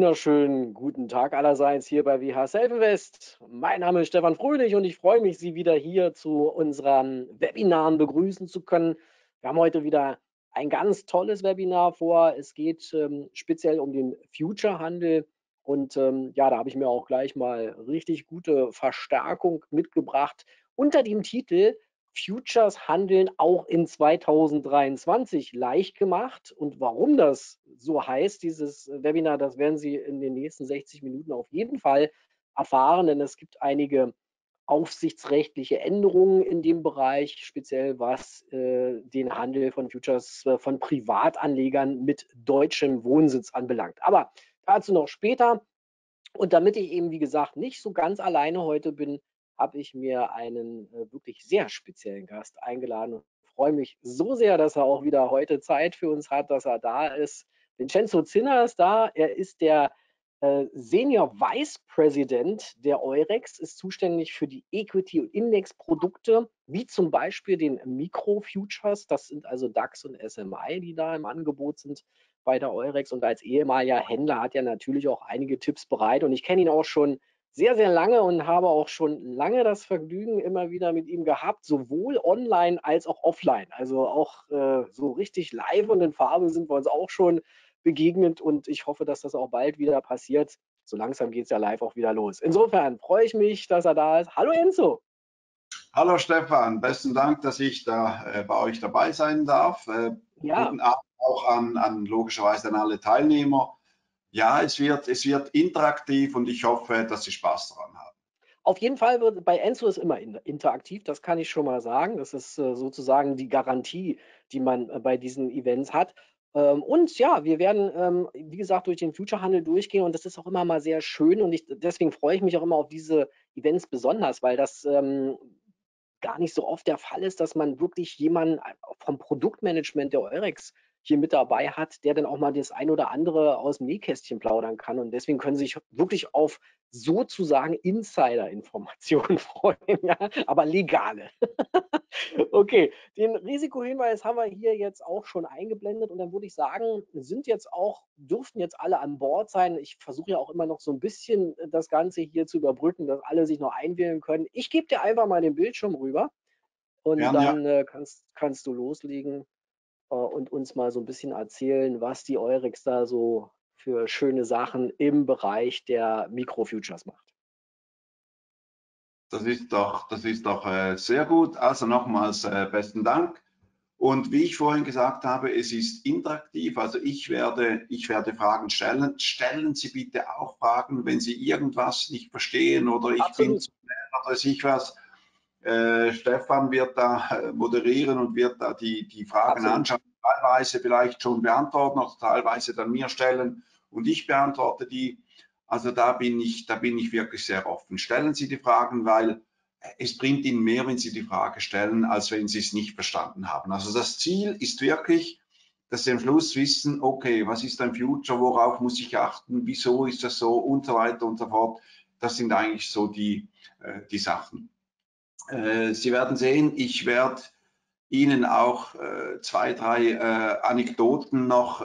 wunderschönen guten Tag allerseits hier bei WH Self Mein Name ist Stefan Fröhlich und ich freue mich, Sie wieder hier zu unseren Webinaren begrüßen zu können. Wir haben heute wieder ein ganz tolles Webinar vor. Es geht ähm, speziell um den Future-Handel und ähm, ja, da habe ich mir auch gleich mal richtig gute Verstärkung mitgebracht unter dem Titel Futures handeln auch in 2023 leicht gemacht. Und warum das so heißt, dieses Webinar, das werden Sie in den nächsten 60 Minuten auf jeden Fall erfahren, denn es gibt einige aufsichtsrechtliche Änderungen in dem Bereich, speziell was äh, den Handel von Futures äh, von Privatanlegern mit deutschem Wohnsitz anbelangt. Aber dazu noch später. Und damit ich eben, wie gesagt, nicht so ganz alleine heute bin, habe ich mir einen äh, wirklich sehr speziellen Gast eingeladen und freue mich so sehr, dass er auch wieder heute Zeit für uns hat, dass er da ist. Vincenzo Zinner ist da. Er ist der äh, Senior Vice President der Eurex, ist zuständig für die Equity- und Indexprodukte, wie zum Beispiel den Micro-Futures. Das sind also DAX und SMI, die da im Angebot sind bei der Eurex. Und als ehemaliger Händler hat er natürlich auch einige Tipps bereit. Und ich kenne ihn auch schon sehr, sehr lange und habe auch schon lange das Vergnügen immer wieder mit ihm gehabt, sowohl online als auch offline. Also auch äh, so richtig live und in Farbe sind wir uns auch schon begegnet und ich hoffe, dass das auch bald wieder passiert. So langsam geht es ja live auch wieder los. Insofern freue ich mich, dass er da ist. Hallo Enzo. Hallo Stefan, besten Dank, dass ich da äh, bei euch dabei sein darf. Äh, ja. Guten Abend auch an, an logischerweise an alle Teilnehmer ja, es wird, es wird interaktiv und ich hoffe, dass Sie Spaß daran haben. Auf jeden Fall wird bei Enzo ist immer interaktiv, das kann ich schon mal sagen. Das ist äh, sozusagen die Garantie, die man äh, bei diesen Events hat. Ähm, und ja, wir werden, ähm, wie gesagt, durch den Future-Handel durchgehen und das ist auch immer mal sehr schön und ich, deswegen freue ich mich auch immer auf diese Events besonders, weil das ähm, gar nicht so oft der Fall ist, dass man wirklich jemanden äh, vom Produktmanagement der Eurex hier mit dabei hat, der dann auch mal das ein oder andere aus dem Nähkästchen plaudern kann. Und deswegen können Sie sich wirklich auf sozusagen Insider-Informationen freuen, ja, aber legale. okay, den Risikohinweis haben wir hier jetzt auch schon eingeblendet und dann würde ich sagen, sind jetzt auch, dürften jetzt alle an Bord sein. Ich versuche ja auch immer noch so ein bisschen das Ganze hier zu überbrücken, dass alle sich noch einwählen können. Ich gebe dir einfach mal den Bildschirm rüber und dann ja. Äh, kannst, kannst du loslegen äh, und uns mal so ein bisschen erzählen, was die Eurex da so für schöne Sachen im Bereich der Mikrofutures macht. Das ist doch, das ist doch äh, sehr gut. Also nochmals äh, besten Dank. Und wie ich vorhin gesagt habe, es ist interaktiv. Also ich werde, ich werde Fragen stellen. Stellen Sie bitte auch Fragen, wenn Sie irgendwas nicht verstehen oder ich Absolut. bin zu schnell oder ich was. Äh, Stefan wird da äh, moderieren und wird da die, die Fragen Absolut. anschauen, teilweise vielleicht schon beantworten oder teilweise dann mir stellen und ich beantworte die. Also da bin ich, da bin ich wirklich sehr offen. Stellen Sie die Fragen, weil es bringt Ihnen mehr, wenn Sie die Frage stellen, als wenn Sie es nicht verstanden haben. Also das Ziel ist wirklich, dass Sie am Schluss wissen, okay, was ist ein Future, worauf muss ich achten, wieso ist das so und so weiter und so fort. Das sind eigentlich so die, äh, die Sachen. Äh, Sie werden sehen, ich werde Ihnen auch äh, zwei, drei äh, Anekdoten noch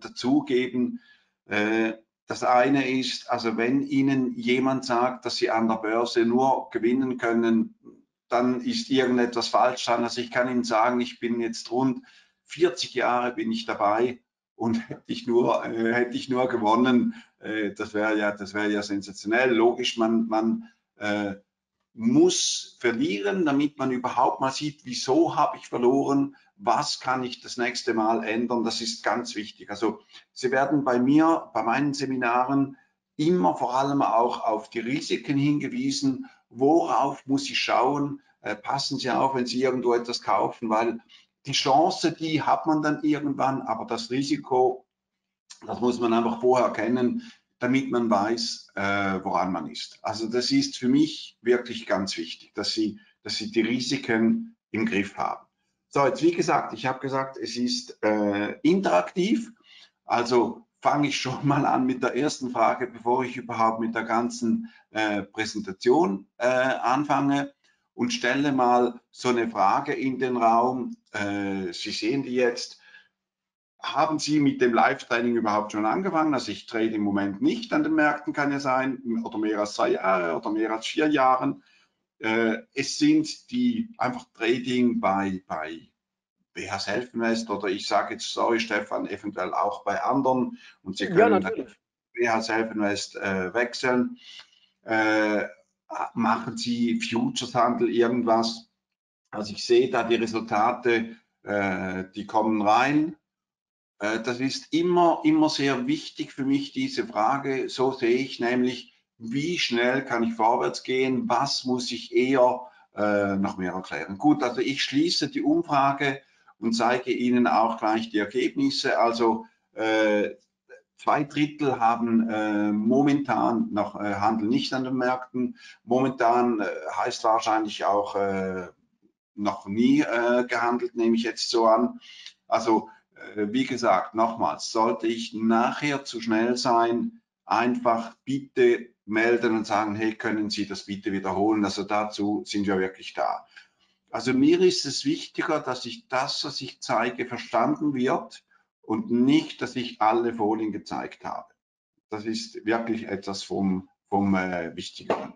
dazugeben. Das eine ist, also wenn Ihnen jemand sagt, dass Sie an der Börse nur gewinnen können, dann ist irgendetwas falsch dran. Also ich kann Ihnen sagen, ich bin jetzt rund 40 Jahre bin ich dabei und hätte ich nur, hätte ich nur gewonnen, das wäre ja, das ja sensationell. Logisch, man, man muss verlieren, damit man überhaupt mal sieht, wieso habe ich verloren, was kann ich das nächste Mal ändern. Das ist ganz wichtig. Also Sie werden bei mir, bei meinen Seminaren immer vor allem auch auf die Risiken hingewiesen. Worauf muss ich schauen? Äh, passen Sie auf, wenn Sie irgendwo etwas kaufen, weil die Chance, die hat man dann irgendwann, aber das Risiko, das muss man einfach vorher kennen damit man weiß, äh, woran man ist. Also das ist für mich wirklich ganz wichtig, dass Sie, dass Sie die Risiken im Griff haben. So, jetzt wie gesagt, ich habe gesagt, es ist äh, interaktiv. Also fange ich schon mal an mit der ersten Frage, bevor ich überhaupt mit der ganzen äh, Präsentation äh, anfange und stelle mal so eine Frage in den Raum. Äh, Sie sehen die jetzt. Haben Sie mit dem Live-Training überhaupt schon angefangen? Also ich trade im Moment nicht an den Märkten, kann ja sein, oder mehr als zwei Jahre oder mehr als vier Jahren. Äh, es sind die einfach Trading bei, bei BH Self-Invest oder ich sage jetzt, sorry Stefan, eventuell auch bei anderen und Sie können ja, BH Self-Invest äh, wechseln. Äh, machen Sie Futures-Handel irgendwas? Also ich sehe da die Resultate, die kommen rein das ist immer, immer sehr wichtig für mich, diese Frage. So sehe ich nämlich, wie schnell kann ich vorwärts gehen? Was muss ich eher äh, noch mehr erklären? Gut, also ich schließe die Umfrage und zeige Ihnen auch gleich die Ergebnisse. Also äh, zwei Drittel haben äh, momentan noch äh, Handel nicht an den Märkten. Momentan äh, heißt wahrscheinlich auch äh, noch nie äh, gehandelt, nehme ich jetzt so an. Also äh, wie gesagt, nochmals, sollte ich nachher zu schnell sein, einfach bitte melden und sagen, hey, können Sie das bitte wiederholen? Also dazu sind wir wirklich da. Also mir ist es wichtiger, dass ich das, was ich zeige, verstanden wird und nicht, dass ich alle Folien gezeigt habe. Das ist wirklich etwas vom, vom äh, Wichtigeren.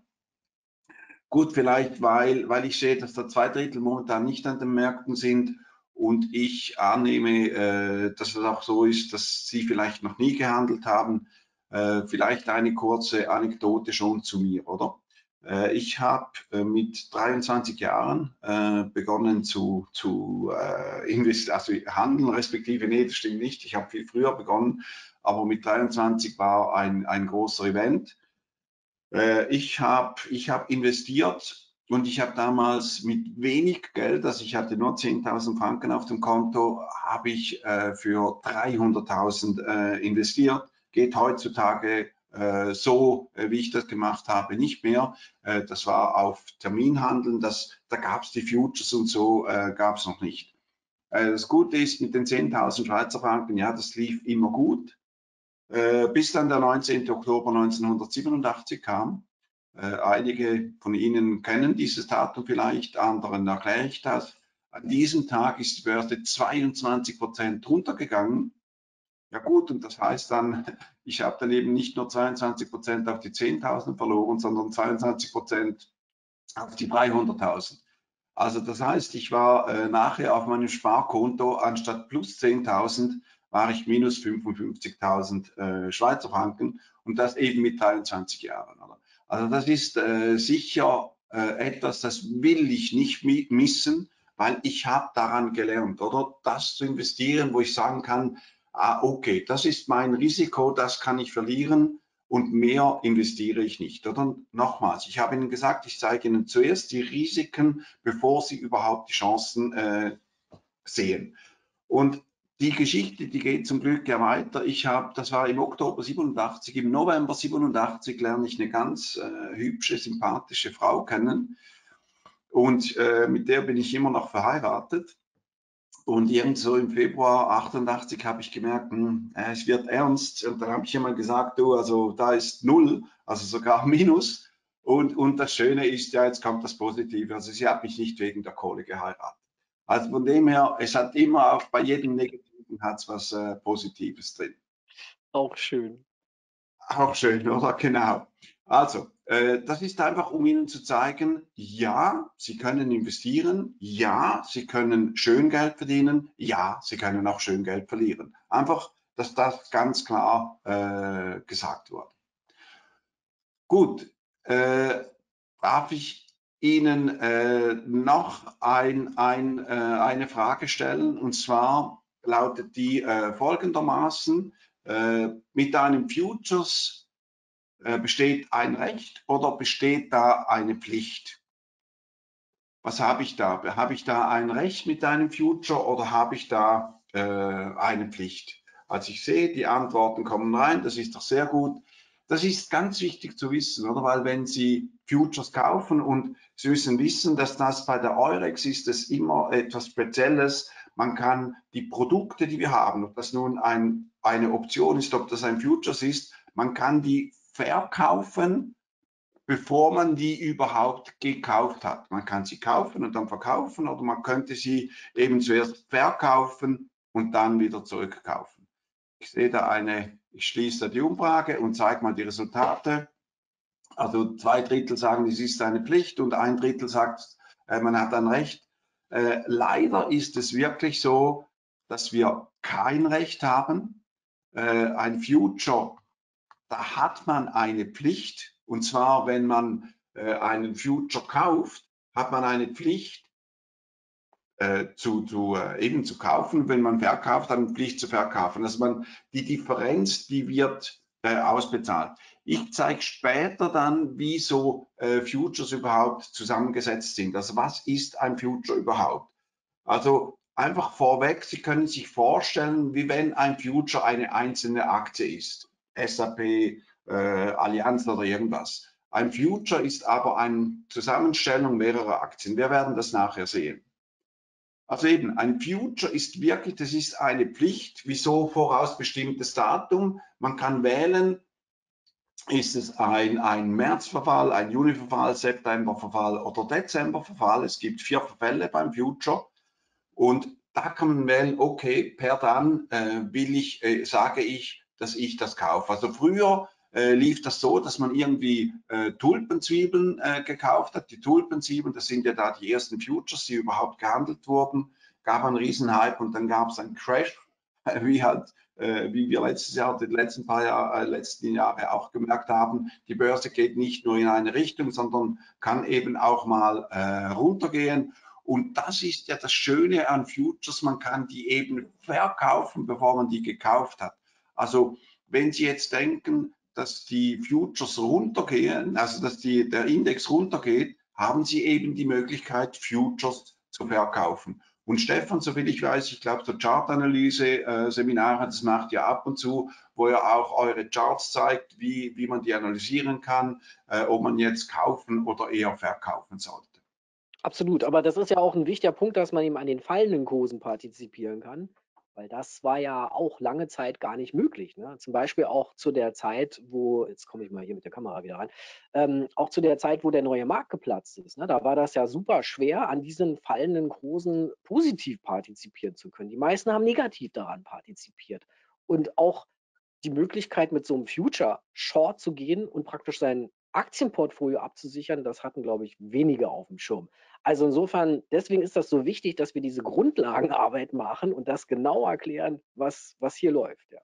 Gut, vielleicht, weil, weil ich sehe, dass da zwei Drittel momentan nicht an den Märkten sind und ich annehme, äh, dass es auch so ist, dass Sie vielleicht noch nie gehandelt haben. Äh, vielleicht eine kurze Anekdote schon zu mir, oder? Äh, ich habe mit 23 Jahren begonnen zu, zu investieren, also handeln, respektive, nee, das stimmt nicht, ich habe viel früher begonnen, aber mit 23 war ein, ein großer Event. ich habe ich hab investiert und ich habe damals mit wenig Geld, also ich hatte nur 10.000 Franken auf dem Konto, habe ich äh, für 300.000 äh, investiert. Geht heutzutage äh, so, äh, wie ich das gemacht habe, nicht mehr. Äh, das war auf Terminhandeln, das, da gab es die Futures und so, äh, gab es noch nicht. das Gute ist mit den 10.000 Schweizer Franken, ja, das lief immer gut. bis dann der 19. Oktober 1987 kam einige von Ihnen kennen dieses Datum vielleicht, anderen erkläre ich das. An diesem Tag ist die Börse 22 Prozent runtergegangen. Ja gut, und das heißt dann, ich habe dann eben nicht nur 22 Prozent auf die 10.000 verloren, sondern 22 Prozent auf die 300.000. Also das heißt, ich war äh, nachher auf meinem Sparkonto anstatt plus 10.000 war ich minus 55.000 äh, Schweizer Franken und das eben mit 23 Jahren. Oder? Also das ist äh, sicher äh, etwas, das will ich nicht missen, weil ich habe daran gelernt, oder das zu investieren, wo ich sagen kann, ah, okay, das ist mein Risiko, das kann ich verlieren und mehr investiere ich nicht. Oder nochmals, ich habe Ihnen gesagt, ich zeige Ihnen zuerst die Risiken, bevor Sie überhaupt die Chancen äh, sehen. Und die Geschichte, die geht zum Glück ja weiter. Ich habe, das war im Oktober 87, im November 87 lerne ich eine ganz äh, hübsche, sympathische Frau kennen und äh, mit der bin ich immer noch verheiratet. Und irgendwo im Februar 88 habe ich gemerkt, hm, äh, es wird ernst. Und dann habe ich immer gesagt, du, also da ist null, also sogar Minus. Und, und das Schöne ist ja, jetzt kommt das Positive. Also sie hat mich nicht wegen der Kohle geheiratet. Also von dem her, es hat immer auch bei jedem Negativen hat's was äh, Positives drin. Auch schön. Auch schön, oder? Genau. Also, äh, das ist einfach, um Ihnen zu zeigen, ja, Sie können investieren, ja, Sie können schön Geld verdienen, ja, Sie können auch schön Geld verlieren. Einfach, dass das ganz klar äh, gesagt wurde. Gut, äh, darf ich Ihnen äh, noch ein, ein, äh, eine Frage stellen und zwar lautet die äh, folgendermaßen, äh, mit einem Futures äh, besteht ein Recht oder besteht da eine Pflicht? Was habe ich da? Habe ich da ein Recht mit einem Future oder habe ich da äh, eine Pflicht? Also ich sehe, die Antworten kommen rein, das ist doch sehr gut. Das ist ganz wichtig zu wissen, oder? Weil wenn Sie Futures kaufen und Sie müssen wissen, dass das bei der Eurex ist es immer etwas Spezielles. Man kann die Produkte, die wir haben, ob das nun ein, eine Option ist, ob das ein Futures ist, man kann die verkaufen, bevor man die überhaupt gekauft hat. Man kann sie kaufen und dann verkaufen oder man könnte sie eben zuerst verkaufen und dann wieder zurückkaufen. Ich sehe da eine, ich schließe da die Umfrage und zeige mal die Resultate. Also zwei Drittel sagen, es ist eine Pflicht und ein Drittel sagt, äh, man hat ein Recht. Äh, leider ist es wirklich so, dass wir kein Recht haben. Äh, ein Future, da hat man eine Pflicht. Und zwar, wenn man äh, einen Future kauft, hat man eine Pflicht, äh, zu, zu, äh, eben zu kaufen. Wenn man verkauft, dann Pflicht zu verkaufen. Also man, die Differenz, die wird äh, ausbezahlt. Ich zeige später dann, wie so äh, Futures überhaupt zusammengesetzt sind. Also was ist ein Future überhaupt? Also einfach vorweg, Sie können sich vorstellen, wie wenn ein Future eine einzelne Aktie ist. SAP, äh, Allianz oder irgendwas. Ein Future ist aber eine Zusammenstellung mehrerer Aktien. Wir werden das nachher sehen. Also eben, ein Future ist wirklich, das ist eine Pflicht. Wieso vorausbestimmtes Datum? Man kann wählen, ist es ein, ein Märzverfall, ein Juniverfall, Septemberverfall oder Dezemberverfall. Es gibt vier Verfälle beim Future. Und da kann man wählen, okay, per dann äh, will ich, äh, sage ich, dass ich das kaufe. Also früher äh, lief das so, dass man irgendwie äh, Tulpenzwiebeln äh, gekauft hat. Die Tulpenzwiebeln, das sind ja da die ersten Futures, die überhaupt gehandelt wurden, gab einen Riesenhype und dann gab es einen Crash, wie halt wie wir letztes Jahr, die letzten paar Jahre, äh, letzten Jahre auch gemerkt haben, die Börse geht nicht nur in eine Richtung, sondern kann eben auch mal äh, runtergehen. Und das ist ja das Schöne an Futures, man kann die eben verkaufen, bevor man die gekauft hat. Also wenn Sie jetzt denken, dass die Futures runtergehen, also dass die, der Index runtergeht, haben Sie eben die Möglichkeit, Futures zu verkaufen. Und Stefan, soviel ich weiß, ich glaube, so Chartanalyse-Seminare, äh, das macht ihr ab und zu, wo ihr auch eure Charts zeigt, wie, wie man die analysieren kann, äh, ob man jetzt kaufen oder eher verkaufen sollte. Absolut, aber das ist ja auch ein wichtiger Punkt, dass man eben an den fallenden Kursen partizipieren kann. Weil das war ja auch lange Zeit gar nicht möglich. Ne? Zum Beispiel auch zu der Zeit, wo, jetzt komme ich mal hier mit der Kamera wieder rein, ähm, auch zu der Zeit, wo der neue Markt geplatzt ist. Ne? Da war das ja super schwer, an diesen fallenden Kursen positiv partizipieren zu können. Die meisten haben negativ daran partizipiert. Und auch die Möglichkeit, mit so einem Future Short zu gehen und praktisch sein Aktienportfolio abzusichern, das hatten, glaube ich, wenige auf dem Schirm. Also insofern, deswegen ist das so wichtig, dass wir diese Grundlagenarbeit machen und das genau erklären, was, was hier läuft. Ja.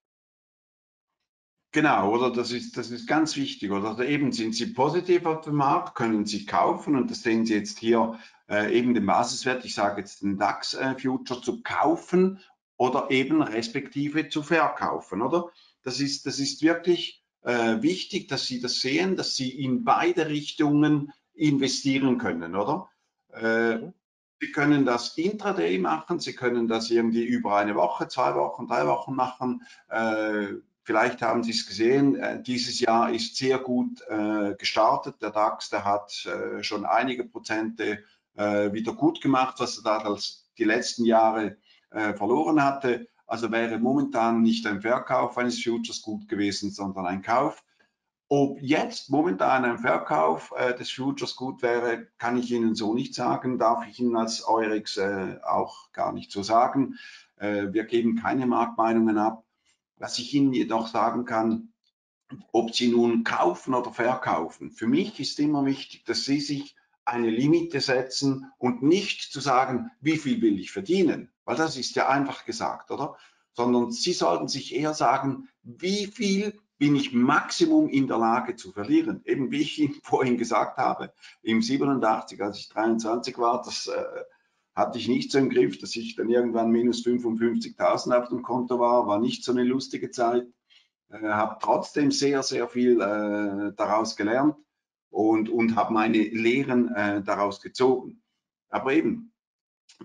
Genau, oder das ist, das ist ganz wichtig. Oder also eben sind Sie positiv auf dem Markt, können Sie kaufen und das sehen Sie jetzt hier äh, eben den Basiswert, ich sage jetzt den DAX äh, zu kaufen oder eben respektive zu verkaufen, oder? Das ist, das ist wirklich äh, wichtig, dass Sie das sehen, dass Sie in beide Richtungen investieren können, oder? Äh, mhm. Sie können das intraday machen, Sie können das irgendwie über eine Woche, zwei Wochen, drei Wochen machen. Äh, vielleicht haben Sie es gesehen, äh, dieses Jahr ist sehr gut äh, gestartet. Der DAX, der hat äh, schon einige Prozente wieder gut gemacht, was er da als die letzten Jahre verloren hatte. Also wäre momentan nicht ein Verkauf eines Futures gut gewesen, sondern ein Kauf. Ob jetzt momentan ein Verkauf äh, des Futures gut wäre, kann ich Ihnen so nicht sagen, darf ich Ihnen als Eurex äh, auch gar nicht so sagen. Äh, wir geben keine Marktmeinungen ab. Was ich Ihnen jedoch sagen kann, ob Sie nun kaufen oder verkaufen, für mich ist immer wichtig, dass Sie sich eine Limite setzen und nicht zu sagen, wie viel will ich verdienen, weil das ist ja einfach gesagt, oder? Sondern Sie sollten sich eher sagen, wie viel bin ich Maximum in der Lage zu verlieren. Eben wie ich Ihnen vorhin gesagt habe, im 87, als ich 23 war, das äh, hatte ich nicht so im Griff, dass ich dann irgendwann minus 55.000 auf dem Konto war, war nicht so eine lustige Zeit. Äh, habe trotzdem sehr, sehr viel äh, daraus gelernt und, und habe meine Lehren äh, daraus gezogen. Aber eben,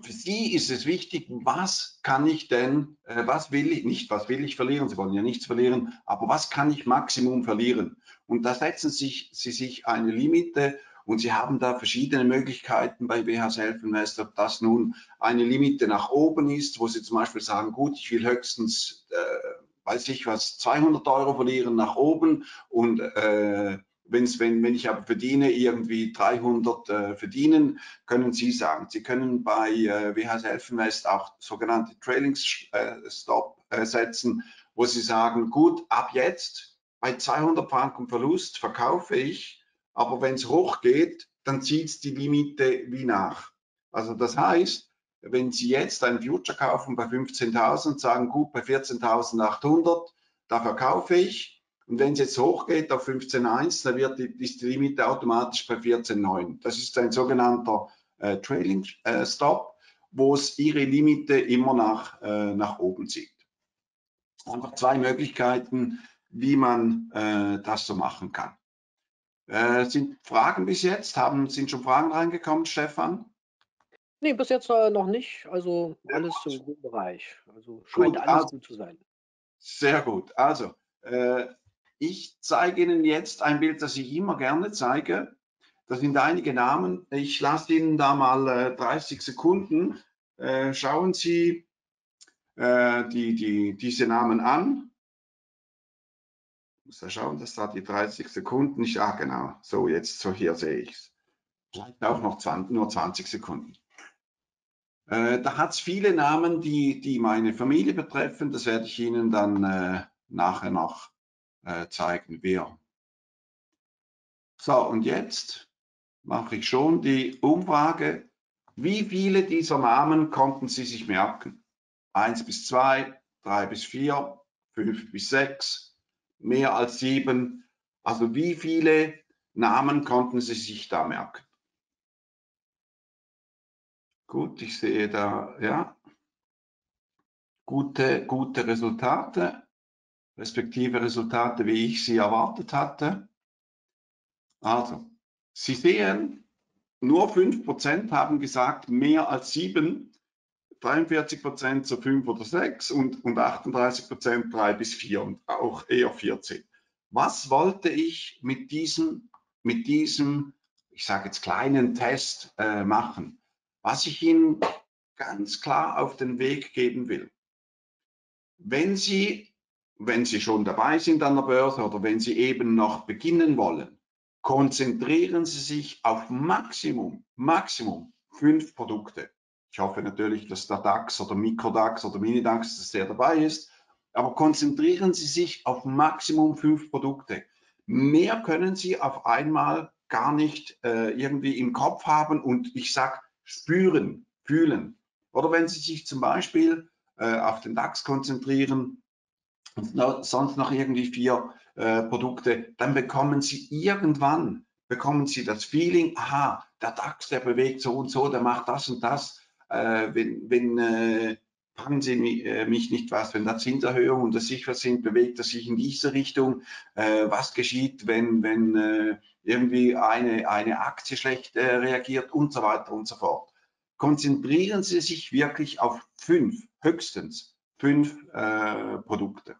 für Sie ist es wichtig, was kann ich denn, äh, was will ich, nicht was will ich verlieren, Sie wollen ja nichts verlieren, aber was kann ich Maximum verlieren? Und da setzen sich, Sie sich eine Limite und Sie haben da verschiedene Möglichkeiten bei BH Self Invest, ob das nun eine Limite nach oben ist, wo Sie zum Beispiel sagen, gut, ich will höchstens, äh, weiß ich was, 200 Euro verlieren nach oben und äh, Wenn's, wenn, wenn ich aber verdiene, irgendwie 300 äh, verdienen, können Sie sagen. Sie können bei äh, WHS Elfenwest auch sogenannte Trailing äh, Stop äh, setzen, wo Sie sagen, gut, ab jetzt bei 200 Franken Verlust verkaufe ich, aber wenn es hochgeht, dann zieht es die Limite wie nach. Also das heißt, wenn Sie jetzt ein Future kaufen bei 15.000, sagen, gut, bei 14.800, da verkaufe ich, und wenn es jetzt hochgeht auf 15.1, dann wird die, ist die Limite automatisch bei 14.9. Das ist ein sogenannter äh, Trailing äh, Stop, wo es ihre Limite immer nach, äh, nach oben zieht. Einfach zwei Möglichkeiten, wie man äh, das so machen kann. Äh, sind Fragen bis jetzt? Haben, sind schon Fragen reingekommen, Stefan? Nee, bis jetzt äh, noch nicht. Also alles im guten Bereich. Also scheint gut, alles also, gut zu sein. Sehr gut. Also, ich zeige Ihnen jetzt ein Bild, das ich immer gerne zeige. Das sind einige Namen. Ich lasse Ihnen da mal äh, 30 Sekunden. Äh, schauen Sie äh, die, die, diese Namen an. Ich muss da schauen, dass da die 30 Sekunden nicht. Ah, genau. So, jetzt, so hier sehe ich es. Vielleicht auch noch 20, nur 20 Sekunden. Äh, da hat es viele Namen, die, die meine Familie betreffen. Das werde ich Ihnen dann äh, nachher noch äh, zeigen wir. So, und jetzt mache ich schon die Umfrage. Wie viele dieser Namen konnten Sie sich merken? Eins bis zwei, drei bis vier, fünf bis sechs, mehr als sieben. Also wie viele Namen konnten Sie sich da merken? Gut, ich sehe da, ja, gute, gute Resultate respektive Resultate, wie ich sie erwartet hatte. Also, Sie sehen, nur 5% haben gesagt, mehr als 7, 43% zu 5 oder 6 und, und 38% 3 bis 4 und auch eher 14. Was wollte ich mit diesem, mit diesem ich sage jetzt kleinen Test äh, machen? Was ich Ihnen ganz klar auf den Weg geben will. Wenn Sie wenn Sie schon dabei sind an der Börse oder wenn Sie eben noch beginnen wollen, konzentrieren Sie sich auf Maximum, Maximum fünf Produkte. Ich hoffe natürlich, dass der DAX oder Mikrodax oder Minidax, dass der dabei ist, aber konzentrieren Sie sich auf Maximum fünf Produkte. Mehr können Sie auf einmal gar nicht äh, irgendwie im Kopf haben und ich sage spüren, fühlen. Oder wenn Sie sich zum Beispiel äh, auf den DAX konzentrieren, und sonst noch irgendwie vier äh, Produkte, dann bekommen Sie irgendwann, bekommen Sie das Feeling, aha, der DAX, der bewegt so und so, der macht das und das. Äh, wenn, wenn äh, fragen Sie mich, äh, mich, nicht was, wenn da Zinserhöhungen und der sind, bewegt er sich in diese Richtung. Äh, was geschieht, wenn, wenn äh, irgendwie eine, eine Aktie schlecht reagiert und so weiter und so fort. Konzentrieren Sie sich wirklich auf fünf, höchstens fünf Produkte.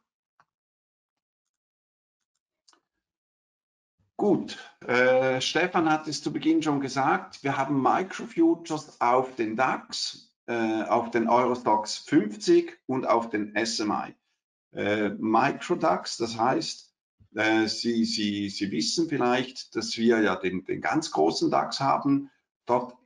Gut, äh, Stefan hat es zu Beginn schon gesagt, wir haben Microfutures auf den DAX, äh, auf den Eurostox 50 und auf den SMI. Äh, Microdax, das heißt, äh, Sie, Sie, Sie wissen vielleicht, dass wir ja den, den ganz großen DAX haben. Dort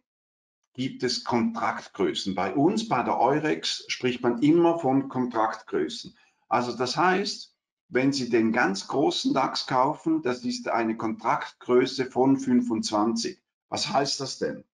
gibt es Kontraktgrößen. Bei uns, bei der Eurex, spricht man immer von Kontraktgrößen. Also das heißt, wenn Sie den ganz großen DAX kaufen, das ist eine Kontraktgröße von 25. Was heißt das denn?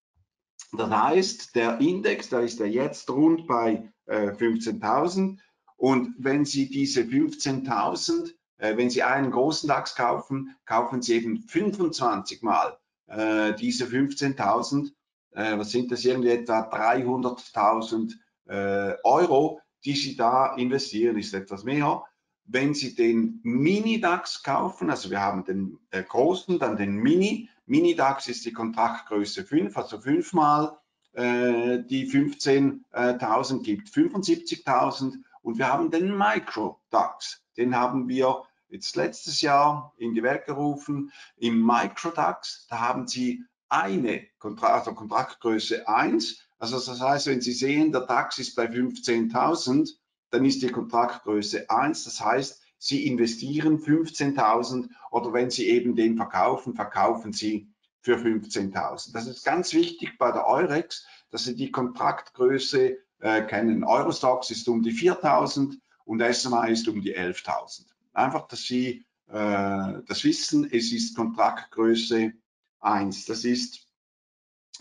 Das heißt, der Index, da ist er jetzt rund bei äh, 15.000 und wenn Sie diese 15.000, äh, wenn Sie einen großen DAX kaufen, kaufen Sie eben 25 mal äh, diese 15.000, äh, was sind das? Irgendwie etwa 300.000 äh, Euro, die Sie da investieren, ist etwas mehr. Wenn Sie den Mini-DAX kaufen, also wir haben den äh, großen, dann den Mini. Mini-DAX ist die Kontraktgröße 5, also fünfmal äh, die 15.000 gibt 75.000 und wir haben den Micro-DAX, den haben wir jetzt letztes Jahr in die Welt gerufen. Im Micro-DAX, da haben Sie eine also Kontraktgröße 1, also das heißt, wenn Sie sehen, der DAX ist bei 15.000, dann ist die Kontraktgröße 1. Das heißt, Sie investieren 15.000 oder wenn Sie eben den verkaufen, verkaufen Sie für 15.000. Das ist ganz wichtig bei der Eurex, dass Sie die Kontraktgröße äh, kennen. Eurostox ist um die 4.000 und SMA ist um die 11.000. Einfach, dass Sie äh, das wissen, es ist Kontraktgröße 1. Das ist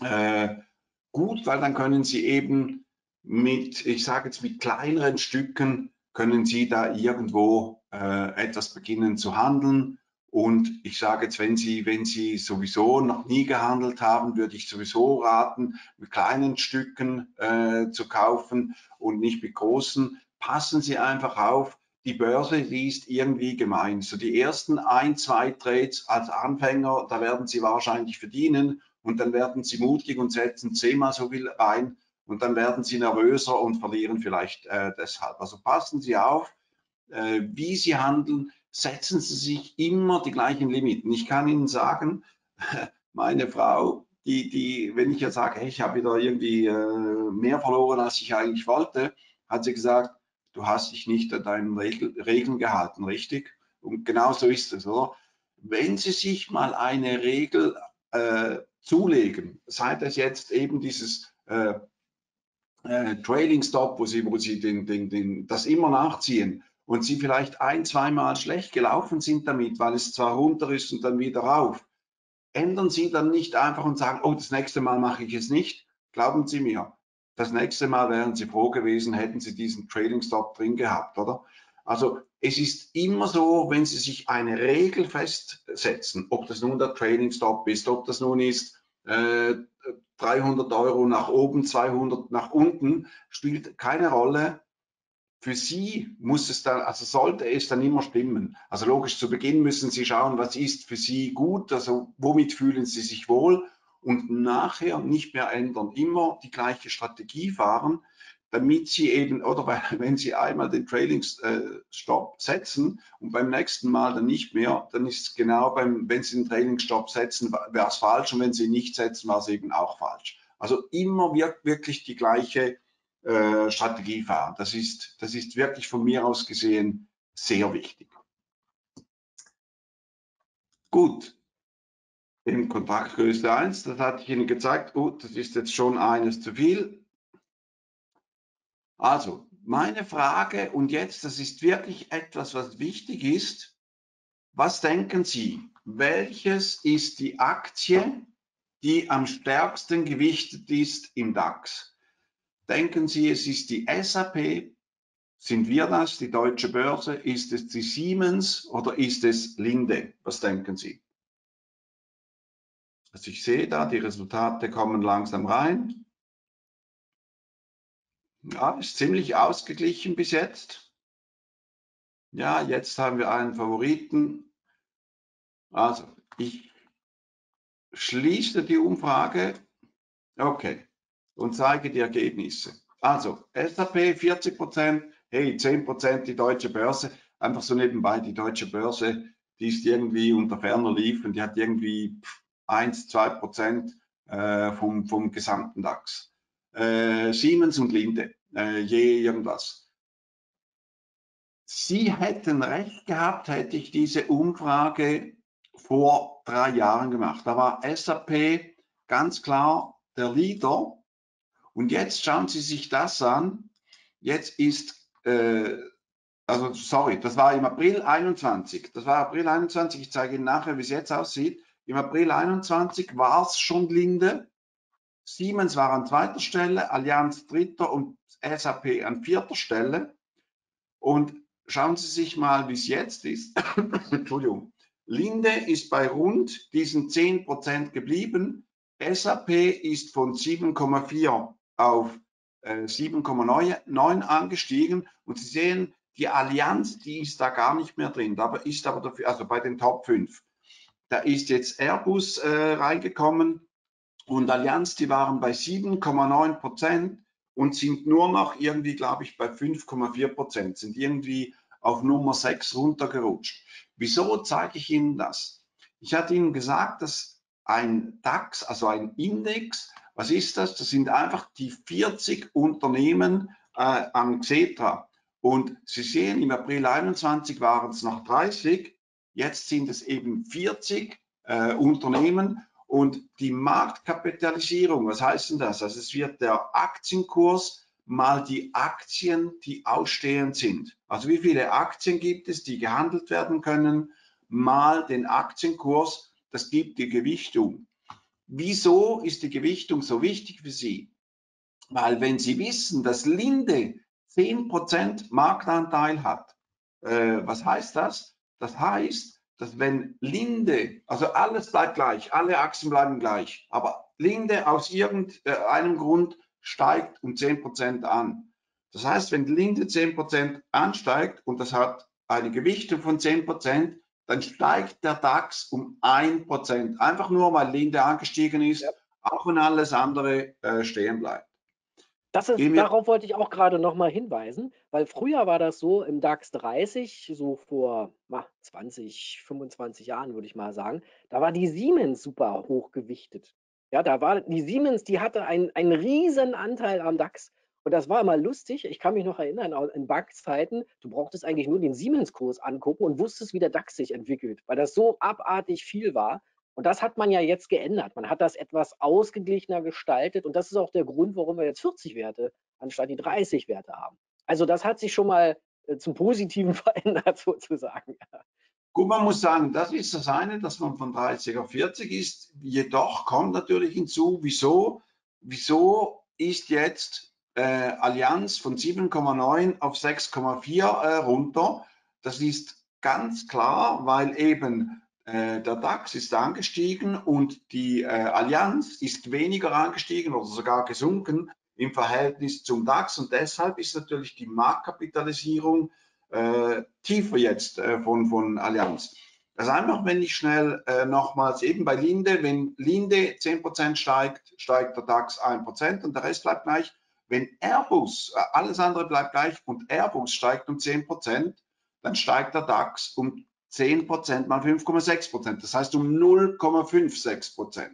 äh, gut, weil dann können Sie eben mit, ich sage jetzt mit kleineren Stücken, können Sie da irgendwo äh, etwas beginnen zu handeln. Und ich sage jetzt, wenn Sie, wenn Sie sowieso noch nie gehandelt haben, würde ich sowieso raten, mit kleinen Stücken äh, zu kaufen und nicht mit großen. Passen Sie einfach auf, die Börse, die ist irgendwie gemein. So die ersten ein, zwei Trades als Anfänger, da werden Sie wahrscheinlich verdienen und dann werden Sie mutig und setzen zehnmal so viel rein und dann werden Sie nervöser und verlieren vielleicht äh, deshalb. Also passen Sie auf, äh, wie Sie handeln, setzen Sie sich immer die gleichen Limiten. Ich kann Ihnen sagen, meine Frau, die, die, wenn ich ja sage, hey, ich habe wieder irgendwie äh, mehr verloren, als ich eigentlich wollte, hat sie gesagt, du hast dich nicht an deinen Regel, Regeln gehalten, richtig? Und genau so ist es, oder? Wenn Sie sich mal eine Regel äh, zulegen, sei das jetzt eben dieses äh, äh, Trailing Stop, wo Sie, wo Sie den, den, den, das immer nachziehen und Sie vielleicht ein, zweimal schlecht gelaufen sind damit, weil es zwar runter ist und dann wieder rauf, ändern Sie dann nicht einfach und sagen, oh, das nächste Mal mache ich es nicht. Glauben Sie mir, das nächste Mal wären Sie froh gewesen, hätten Sie diesen Trading Stop drin gehabt, oder? Also es ist immer so, wenn Sie sich eine Regel festsetzen, ob das nun der Trading Stop ist, ob das nun ist äh, 300 Euro nach oben, 200 nach unten, spielt keine Rolle. Für Sie muss es dann, also sollte es dann immer stimmen. Also logisch, zu Beginn müssen Sie schauen, was ist für Sie gut, also womit fühlen Sie sich wohl und nachher nicht mehr ändern, immer die gleiche Strategie fahren, damit Sie eben, oder wenn Sie einmal den Trailing Stop setzen und beim nächsten Mal dann nicht mehr, dann ist es genau beim, wenn Sie den Trailing Stop setzen, wäre es falsch und wenn Sie ihn nicht setzen, war es eben auch falsch. Also immer wirklich die gleiche äh, Strategie fahren. Das ist, das ist wirklich von mir aus gesehen sehr wichtig. Gut, in Kontaktgröße 1, das hatte ich Ihnen gezeigt, gut, das ist jetzt schon eines zu viel. Also, meine Frage, und jetzt, das ist wirklich etwas, was wichtig ist, was denken Sie, welches ist die Aktie, die am stärksten gewichtet ist im DAX? Denken Sie, es ist die SAP, sind wir das, die deutsche Börse, ist es die Siemens oder ist es Linde? Was denken Sie? Also ich sehe da, die Resultate kommen langsam rein. Ja, ist ziemlich ausgeglichen bis jetzt. Ja, jetzt haben wir einen Favoriten. Also, ich schließe die Umfrage. Okay. Und zeige die Ergebnisse. Also, SAP 40 Prozent, hey, 10 Prozent die deutsche Börse. Einfach so nebenbei, die deutsche Börse, die ist irgendwie unter ferner Liefen, die hat irgendwie 1, 2 Prozent äh, vom, vom gesamten DAX. Äh, Siemens und Linde, äh, je irgendwas. Sie hätten recht gehabt, hätte ich diese Umfrage vor drei Jahren gemacht. Da war SAP ganz klar der Leader. Und jetzt schauen Sie sich das an. Jetzt ist, äh, also sorry, das war im April 21. Das war April 21. Ich zeige Ihnen nachher, wie es jetzt aussieht. Im April 21 war es schon Linde. Siemens war an zweiter Stelle, Allianz dritter und SAP an vierter Stelle. Und schauen Sie sich mal, wie es jetzt ist. Entschuldigung. Linde ist bei rund diesen 10 Prozent geblieben. SAP ist von 7,4 auf äh, 7,9 angestiegen. Und Sie sehen, die Allianz, die ist da gar nicht mehr drin. Da ist aber dafür, also bei den Top 5. Da ist jetzt Airbus äh, reingekommen und Allianz, die waren bei 7,9 Prozent und sind nur noch irgendwie, glaube ich, bei 5,4 Prozent, sind irgendwie auf Nummer 6 runtergerutscht. Wieso zeige ich Ihnen das? Ich hatte Ihnen gesagt, dass ein DAX, also ein Index, was ist das? Das sind einfach die 40 Unternehmen äh, am Xetra. Und Sie sehen, im April 21 waren es noch 30, jetzt sind es eben 40 äh, Unternehmen und die Marktkapitalisierung, was heißt denn das? Also es wird der Aktienkurs mal die Aktien, die ausstehend sind. Also wie viele Aktien gibt es, die gehandelt werden können, mal den Aktienkurs, das gibt die Gewichtung. Wieso ist die Gewichtung so wichtig für Sie? Weil wenn Sie wissen, dass Linde 10% Marktanteil hat, äh, was heißt das? Das heißt, dass wenn Linde, also alles bleibt gleich, alle Aktien bleiben gleich, aber Linde aus irgendeinem Grund steigt um 10% an. Das heißt, wenn Linde 10% ansteigt und das hat eine Gewichtung von 10%, dann steigt der DAX um 1%. Einfach nur, weil Linde angestiegen ist, auch wenn alles andere äh, stehen bleibt. Das ist, darauf wollte ich auch gerade nochmal hinweisen, weil früher war das so im DAX 30, so vor na, 20, 25 Jahren würde ich mal sagen, da war die Siemens super hoch gewichtet. Ja, da war die Siemens, die hatte einen, einen riesen Anteil am DAX. Und das war immer lustig. Ich kann mich noch erinnern, in DAX-Zeiten, du brauchtest eigentlich nur den Siemens-Kurs angucken und wusstest, wie der DAX sich entwickelt, weil das so abartig viel war. Und das hat man ja jetzt geändert. Man hat das etwas ausgeglichener gestaltet. Und das ist auch der Grund, warum wir jetzt 40 Werte anstatt die 30 Werte haben. Also das hat sich schon mal äh, zum Positiven verändert sozusagen. Gut, man muss sagen, das ist das eine, dass man von 30 auf 40 ist. Jedoch kommt natürlich hinzu, wieso, wieso ist jetzt äh, Allianz von 7,9 auf 6,4 äh, runter? Das ist ganz klar, weil eben der DAX ist angestiegen und die äh, Allianz ist weniger angestiegen oder sogar gesunken im Verhältnis zum DAX und deshalb ist natürlich die Marktkapitalisierung äh, tiefer jetzt äh, von, von Allianz. Also einfach, wenn ich schnell äh, nochmals eben bei Linde, wenn Linde 10% steigt, steigt der DAX 1% und der Rest bleibt gleich. Wenn Airbus, äh, alles andere bleibt gleich und Airbus steigt um 10%, dann steigt der DAX um 10% mal 5,6%, das heißt um 0,56%.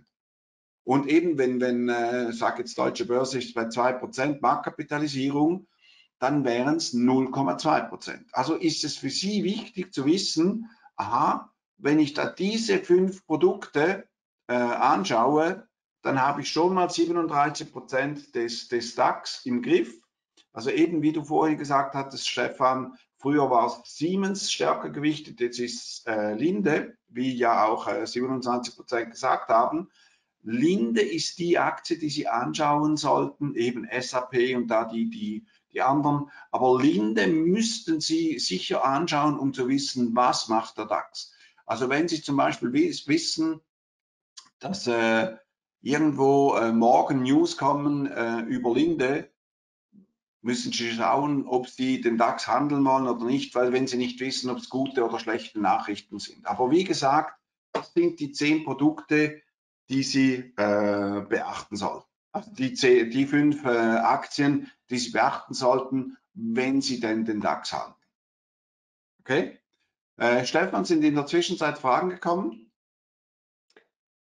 Und eben, wenn, wenn äh, sag jetzt Deutsche Börse ist bei 2% Marktkapitalisierung, dann wären es 0,2 Prozent. Also ist es für Sie wichtig zu wissen, aha, wenn ich da diese fünf Produkte äh, anschaue, dann habe ich schon mal 37 Prozent des, des DAX im Griff. Also eben, wie du vorhin gesagt hattest, Stefan, früher war es Siemens stärker gewichtet, jetzt ist äh, Linde, wie ja auch äh, 27 Prozent gesagt haben. Linde ist die Aktie, die Sie anschauen sollten, eben SAP und da die, die die anderen. Aber Linde müssten Sie sicher anschauen, um zu wissen, was macht der DAX. Also wenn Sie zum Beispiel wissen, dass äh, irgendwo äh, morgen News kommen äh, über Linde, müssen Sie schauen, ob Sie den DAX handeln wollen oder nicht, weil wenn Sie nicht wissen, ob es gute oder schlechte Nachrichten sind. Aber wie gesagt, das sind die zehn Produkte, die Sie äh, beachten sollten. Also die, die fünf äh, Aktien, die Sie beachten sollten, wenn Sie denn den DAX haben. Okay? Äh, Stefan, sind in der Zwischenzeit Fragen gekommen?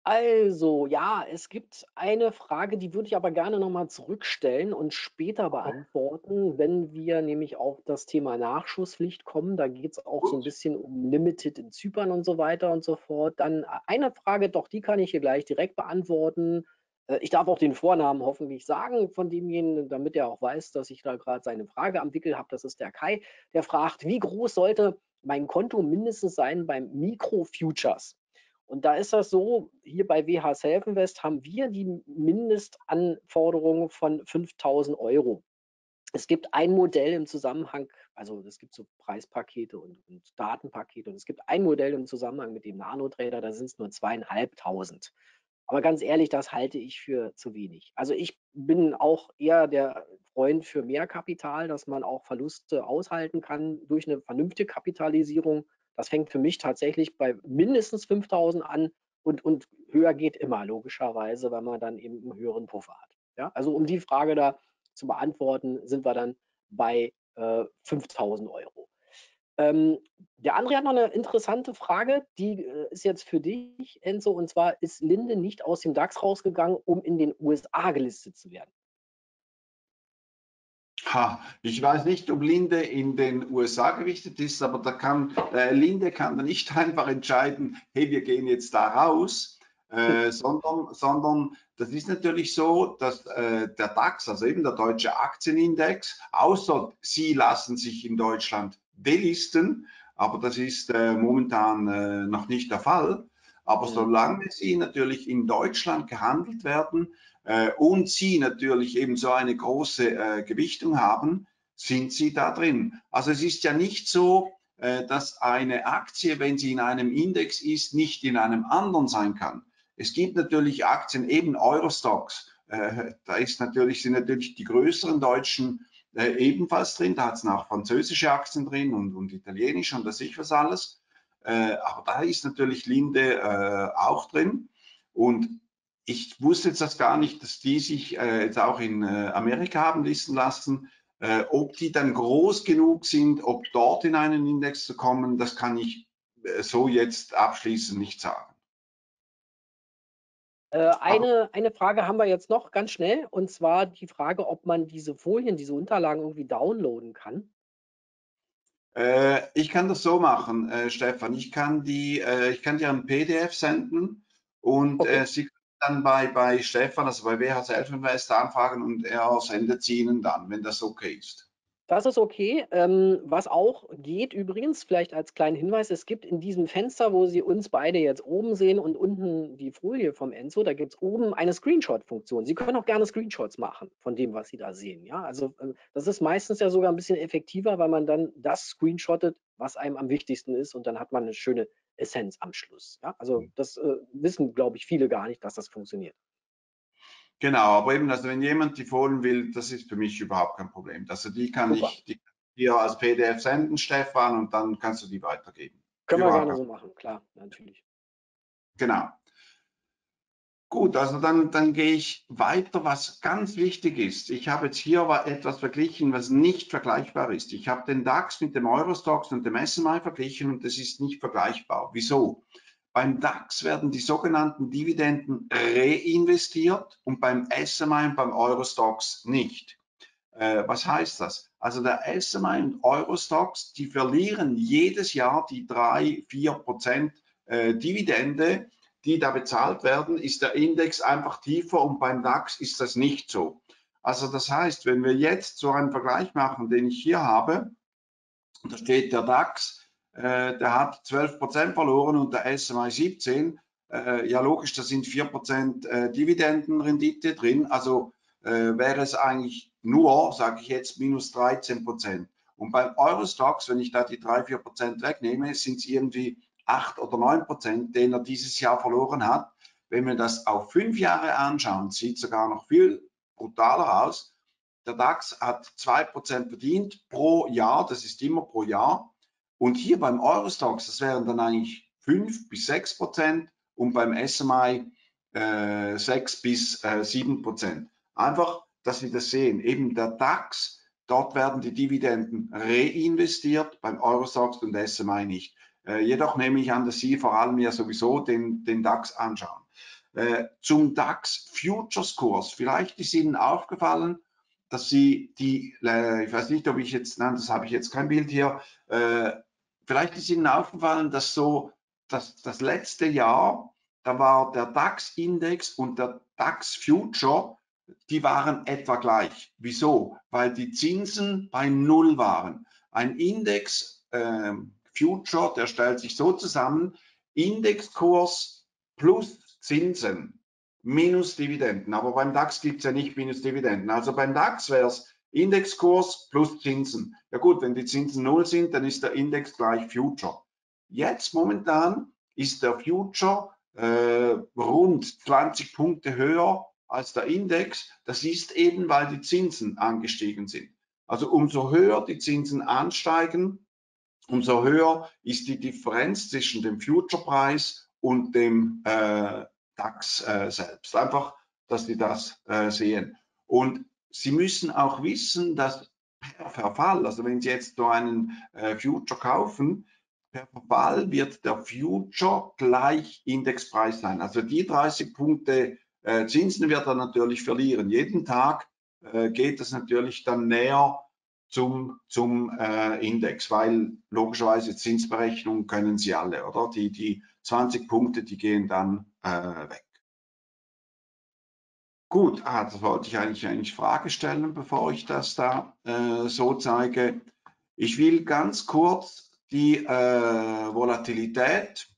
Also, ja, es gibt eine Frage, die würde ich aber gerne nochmal zurückstellen und später beantworten, wenn wir nämlich auf das Thema Nachschusspflicht kommen. Da geht es auch so ein bisschen um Limited in Zypern und so weiter und so fort. Dann eine Frage, doch die kann ich hier gleich direkt beantworten. Äh, ich darf auch den Vornamen hoffentlich sagen von demjenigen, damit er auch weiß, dass ich da gerade seine Frage am Wickel habe. Das ist der Kai, der fragt, wie groß sollte mein Konto mindestens sein beim Micro-Futures? Und da ist das so, hier bei WH Selfinvest haben wir die Mindestanforderungen von 5000 Euro. Es gibt ein Modell im Zusammenhang, also es gibt so Preispakete und, und Datenpakete und es gibt ein Modell im Zusammenhang mit dem Nanotrader, da sind es nur zweieinhalbtausend. Aber ganz ehrlich, das halte ich für zu wenig. Also ich bin auch eher der Freund für mehr Kapital, dass man auch Verluste aushalten kann durch eine vernünftige Kapitalisierung. Das fängt für mich tatsächlich bei mindestens 5000 an und, und höher geht immer logischerweise, weil man dann eben einen höheren Puffer hat. Ja? Also um die Frage da zu beantworten, sind wir dann bei äh, 5000 Euro. Ähm, der André hat noch eine interessante Frage, die äh, ist jetzt für dich, Enzo, und zwar ist Linde nicht aus dem DAX rausgegangen, um in den USA gelistet zu werden? Ha, ich weiß nicht, ob Linde in den USA gewichtet ist, aber da kann, äh, Linde kann da nicht einfach entscheiden, hey, wir gehen jetzt da raus, äh, sondern, sondern das ist natürlich so, dass äh, der DAX, also eben der deutsche Aktienindex, außer Sie lassen sich in Deutschland delisten, aber das ist äh, momentan äh, noch nicht der Fall. Aber solange sie natürlich in Deutschland gehandelt werden und sie natürlich eben so eine große äh, Gewichtung haben, sind sie da drin. Also es ist ja nicht so, äh, dass eine Aktie, wenn sie in einem Index ist, nicht in einem anderen sein kann. Es gibt natürlich Aktien, eben Eurostocks. Äh, da ist natürlich, sind natürlich die größeren deutschen äh, ebenfalls drin. Da hat es auch französische Aktien drin und, und italienische und das ich was alles. Äh, aber da ist natürlich Linde äh, auch drin. Und ich wusste jetzt das gar nicht, dass die sich äh, jetzt auch in äh, Amerika haben listen lassen. Äh, ob die dann groß genug sind, ob dort in einen Index zu kommen, das kann ich so jetzt abschließend nicht sagen. Äh, eine, eine Frage haben wir jetzt noch ganz schnell, und zwar die Frage, ob man diese Folien, diese Unterlagen irgendwie downloaden kann. Äh, ich kann das so machen, äh, Stefan. Ich kann die, äh, ich kann dir ein PDF senden und okay. Äh, Sie dann bei, bei Stefan, also bei WH Self Invest anfragen und er sendet Ihnen dann, wenn das okay ist. Das ist okay. Ähm, was auch geht übrigens, vielleicht als kleinen Hinweis, es gibt in diesem Fenster, wo Sie uns beide jetzt oben sehen und unten die Folie vom Enzo, da gibt es oben eine Screenshot-Funktion. Sie können auch gerne Screenshots machen von dem, was Sie da sehen. Ja, also äh, das ist meistens ja sogar ein bisschen effektiver, weil man dann das screenshottet, was einem am wichtigsten ist und dann hat man eine schöne Essenz am Schluss. Ja, also mhm. das äh, wissen, glaube ich, viele gar nicht, dass das funktioniert. Genau, aber eben, also wenn jemand die Folien will, das ist für mich überhaupt kein Problem. Also die kann Super. ich die, dir als PDF senden, Stefan, und dann kannst du die weitergeben. Können wir gerne so machen, klar, natürlich. Genau. Gut, also dann, dann gehe ich weiter, was ganz wichtig ist. Ich habe jetzt hier etwas verglichen, was nicht vergleichbar ist. Ich habe den DAX mit dem Eurostox und dem SMI verglichen und das ist nicht vergleichbar. Wieso? Beim DAX werden die sogenannten Dividenden reinvestiert und beim SMI und beim Eurostox nicht. Äh, was heißt das? Also der SMI und Eurostox, die verlieren jedes Jahr die drei, vier Prozent äh, Dividende, die da bezahlt werden, ist der Index einfach tiefer und beim DAX ist das nicht so. Also das heißt, wenn wir jetzt so einen Vergleich machen, den ich hier habe, da steht der DAX äh, der hat 12 Prozent verloren und der SMI 17. Äh, ja, logisch, da sind 4 Prozent äh, Dividendenrendite drin. Also äh, wäre es eigentlich nur, sage ich jetzt, minus 13 Prozent. Und beim Eurostox, wenn ich da die 3, 4 Prozent wegnehme, sind es irgendwie 8 oder 9 Prozent, den er dieses Jahr verloren hat. Wenn wir das auf fünf Jahre anschauen, sieht sogar noch viel brutaler aus. Der DAX hat 2% verdient pro Jahr, das ist immer pro Jahr. Und hier beim Eurostox, das wären dann eigentlich 5 bis 6 Prozent und beim SMI äh, 6 bis äh, 7 Prozent. Einfach, dass Sie das sehen. Eben der DAX, dort werden die Dividenden reinvestiert, beim Eurostox und SMI nicht. Äh, jedoch nehme ich an, dass Sie vor allem ja sowieso den, den DAX anschauen. Äh, zum DAX Futures Kurs. Vielleicht ist Ihnen aufgefallen, dass Sie die, äh, ich weiß nicht, ob ich jetzt, nein, das habe ich jetzt kein Bild hier, Vielleicht ist Ihnen aufgefallen, dass so dass das letzte Jahr, da war der DAX-Index und der DAX-Future, die waren etwa gleich. Wieso? Weil die Zinsen bei Null waren. Ein Index äh, Future, der stellt sich so zusammen, Indexkurs plus Zinsen minus Dividenden. Aber beim DAX gibt es ja nicht minus Dividenden. Also beim DAX wäre es Indexkurs plus Zinsen. Ja gut, wenn die Zinsen null sind, dann ist der Index gleich Future. Jetzt momentan ist der Future äh, rund 20 Punkte höher als der Index. Das ist eben, weil die Zinsen angestiegen sind. Also umso höher die Zinsen ansteigen, umso höher ist die Differenz zwischen dem Future-Preis und dem äh, DAX äh, selbst. Einfach, dass Sie das äh, sehen. Und Sie müssen auch wissen, dass per Verfall, also wenn Sie jetzt so einen äh, Future kaufen, per Verfall wird der Future gleich Indexpreis sein. Also die 30 Punkte äh, Zinsen wird er natürlich verlieren. Jeden Tag äh, geht das natürlich dann näher zum, zum äh, Index, weil logischerweise Zinsberechnungen können Sie alle, oder? Die, die 20 Punkte, die gehen dann äh, weg. Gut, ah, das wollte ich eigentlich, eigentlich Frage stellen, bevor ich das da äh, so zeige. Ich will ganz kurz die äh, Volatilität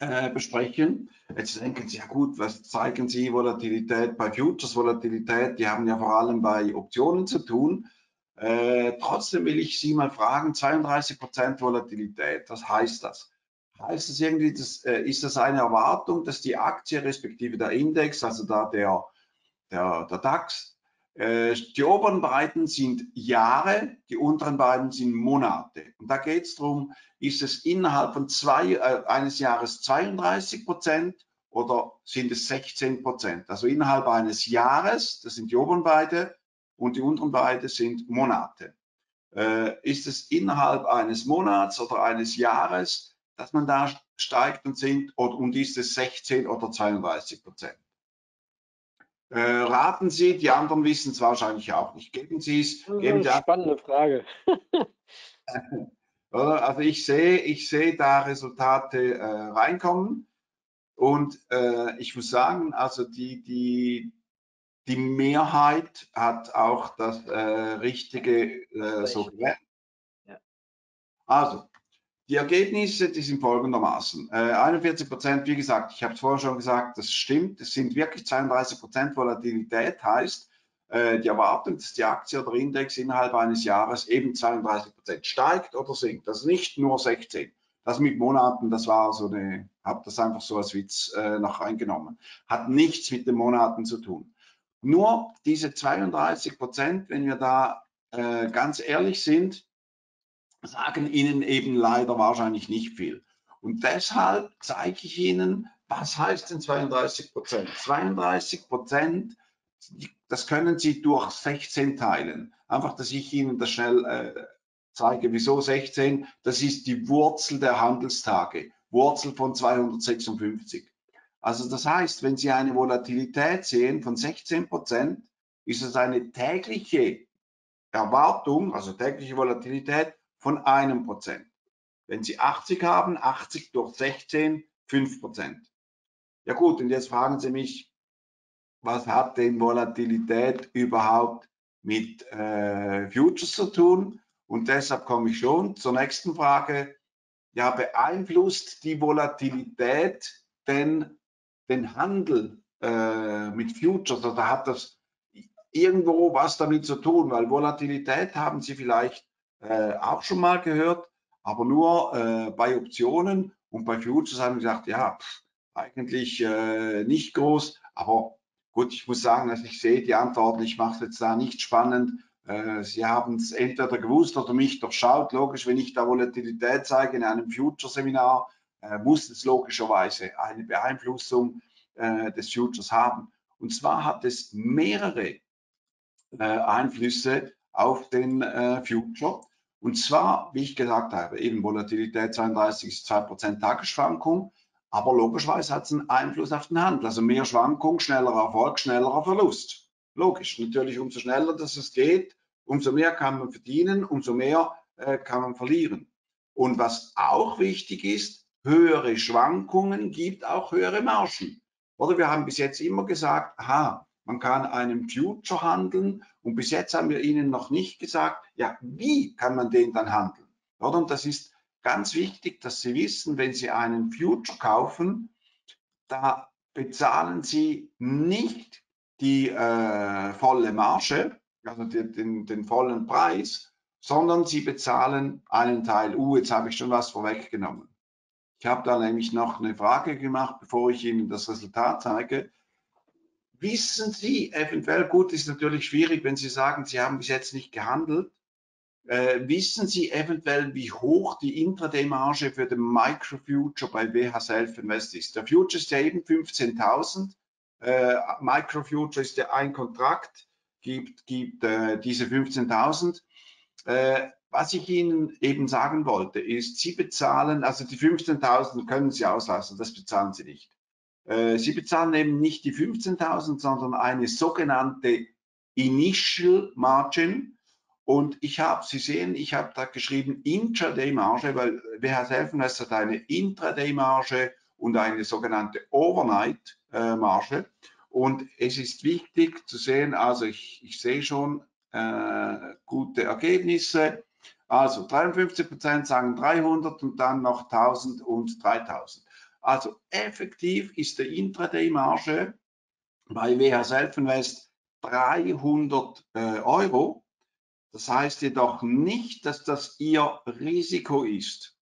äh, besprechen. Jetzt denken Sie, ja gut, was zeigen Sie Volatilität bei Futures? Volatilität, die haben ja vor allem bei Optionen zu tun. Äh, trotzdem will ich Sie mal fragen, 32% Volatilität, was heißt das? Heißt das irgendwie, das, äh, ist das eine Erwartung, dass die Aktie respektive der Index, also da der, der, der DAX, äh, die oberen beiden sind Jahre, die unteren beiden sind Monate. Und da geht es darum, ist es innerhalb von zwei, äh, eines Jahres 32 Prozent oder sind es 16 Prozent? Also innerhalb eines Jahres, das sind die oberen beiden, und die unteren beiden sind Monate. Äh, ist es innerhalb eines Monats oder eines Jahres, dass man da steigt und sinkt und, und ist es 16 oder 32 Prozent? Äh, raten Sie, die anderen wissen es wahrscheinlich auch nicht. Geben Sie es. Geben Sie spannende Frage. also ich sehe, ich sehe da Resultate äh, reinkommen und äh, ich muss sagen, also die, die, die Mehrheit hat auch das äh, richtige äh, so gewählt. Ja. Also, die Ergebnisse, die sind folgendermaßen. Äh, 41 Prozent, wie gesagt, ich habe es vorher schon gesagt, das stimmt. Es sind wirklich 32 Prozent Volatilität, heißt, äh, die Erwartung, dass die Aktie oder Index innerhalb eines Jahres eben 32 Prozent steigt oder sinkt. Das ist nicht nur 16. Das mit Monaten, das war so eine, habe das einfach so als Witz äh, noch eingenommen. Hat nichts mit den Monaten zu tun. Nur diese 32 Prozent, wenn wir da äh, ganz ehrlich sind, sagen Ihnen eben leider wahrscheinlich nicht viel. Und deshalb zeige ich Ihnen, was heißt denn 32 Prozent? 32 Prozent, das können Sie durch 16 teilen. Einfach, dass ich Ihnen das schnell äh, zeige. Wieso 16? Das ist die Wurzel der Handelstage. Wurzel von 256. Also das heißt, wenn Sie eine Volatilität sehen von 16 Prozent, ist es eine tägliche Erwartung, also tägliche Volatilität von einem Prozent. Wenn Sie 80 haben, 80 durch 16, 5 Prozent. Ja gut, und jetzt fragen Sie mich, was hat denn Volatilität überhaupt mit äh, Futures zu tun? Und deshalb komme ich schon zur nächsten Frage. Ja, beeinflusst die Volatilität denn den Handel äh, mit Futures oder hat das irgendwo was damit zu tun? Weil Volatilität haben Sie vielleicht äh, auch schon mal gehört, aber nur äh, bei Optionen und bei Futures haben wir gesagt, ja, pff, eigentlich äh, nicht groß, aber gut, ich muss sagen, dass ich sehe die Antworten, ich mache es jetzt da nicht spannend. Äh, Sie haben es entweder gewusst oder mich durchschaut. Logisch, wenn ich da Volatilität zeige in einem Future-Seminar, muss es logischerweise eine Beeinflussung äh, des Futures haben. Und zwar hat es mehrere äh, Einflüsse auf den äh, Future. Und zwar, wie ich gesagt habe, eben Volatilität 32 ist 2% Tagesschwankung, aber logischerweise hat es einen Einfluss auf den Handel. Also mehr Schwankung, schnellerer Erfolg, schnellerer Verlust. Logisch, natürlich umso schneller dass es geht, umso mehr kann man verdienen, umso mehr äh, kann man verlieren. Und was auch wichtig ist, höhere Schwankungen gibt auch höhere Margen. Oder wir haben bis jetzt immer gesagt, aha, man kann einen Future handeln und bis jetzt haben wir Ihnen noch nicht gesagt, ja, wie kann man den dann handeln? Oder? Und das ist ganz wichtig, dass Sie wissen, wenn Sie einen Future kaufen, da bezahlen Sie nicht die äh, volle Marge, also die, den, den vollen Preis, sondern Sie bezahlen einen Teil. Uh, jetzt habe ich schon was vorweggenommen. Ich habe da nämlich noch eine Frage gemacht, bevor ich Ihnen das Resultat zeige. Wissen Sie eventuell, gut, ist natürlich schwierig, wenn Sie sagen, Sie haben bis jetzt nicht gehandelt. Äh, wissen Sie eventuell, wie hoch die Intraday-Marge für den Microfuture bei WH Self Invest ist? Der Future ist ja eben 15.000. Äh, Microfuture ist ja ein Kontrakt, gibt, gibt äh, diese 15.000. Äh, was ich Ihnen eben sagen wollte, ist, Sie bezahlen, also die 15.000 können Sie auslassen, das bezahlen Sie nicht. Äh, Sie bezahlen eben nicht die 15.000, sondern eine sogenannte Initial Margin. Und ich habe, Sie sehen, ich habe da geschrieben Intraday-Marge, weil WH Selfenwest hat eine Intraday-Marge und eine sogenannte Overnight-Marge. Und es ist wichtig zu sehen, also ich, ich sehe schon äh, gute Ergebnisse. Also 53 Prozent sagen 300 und dann noch 1000 und 3000. Also effektiv ist der Intraday-Marge bei WH Selfenwest 300 äh, Euro. Das heißt jedoch nicht, dass das Ihr Risiko ist.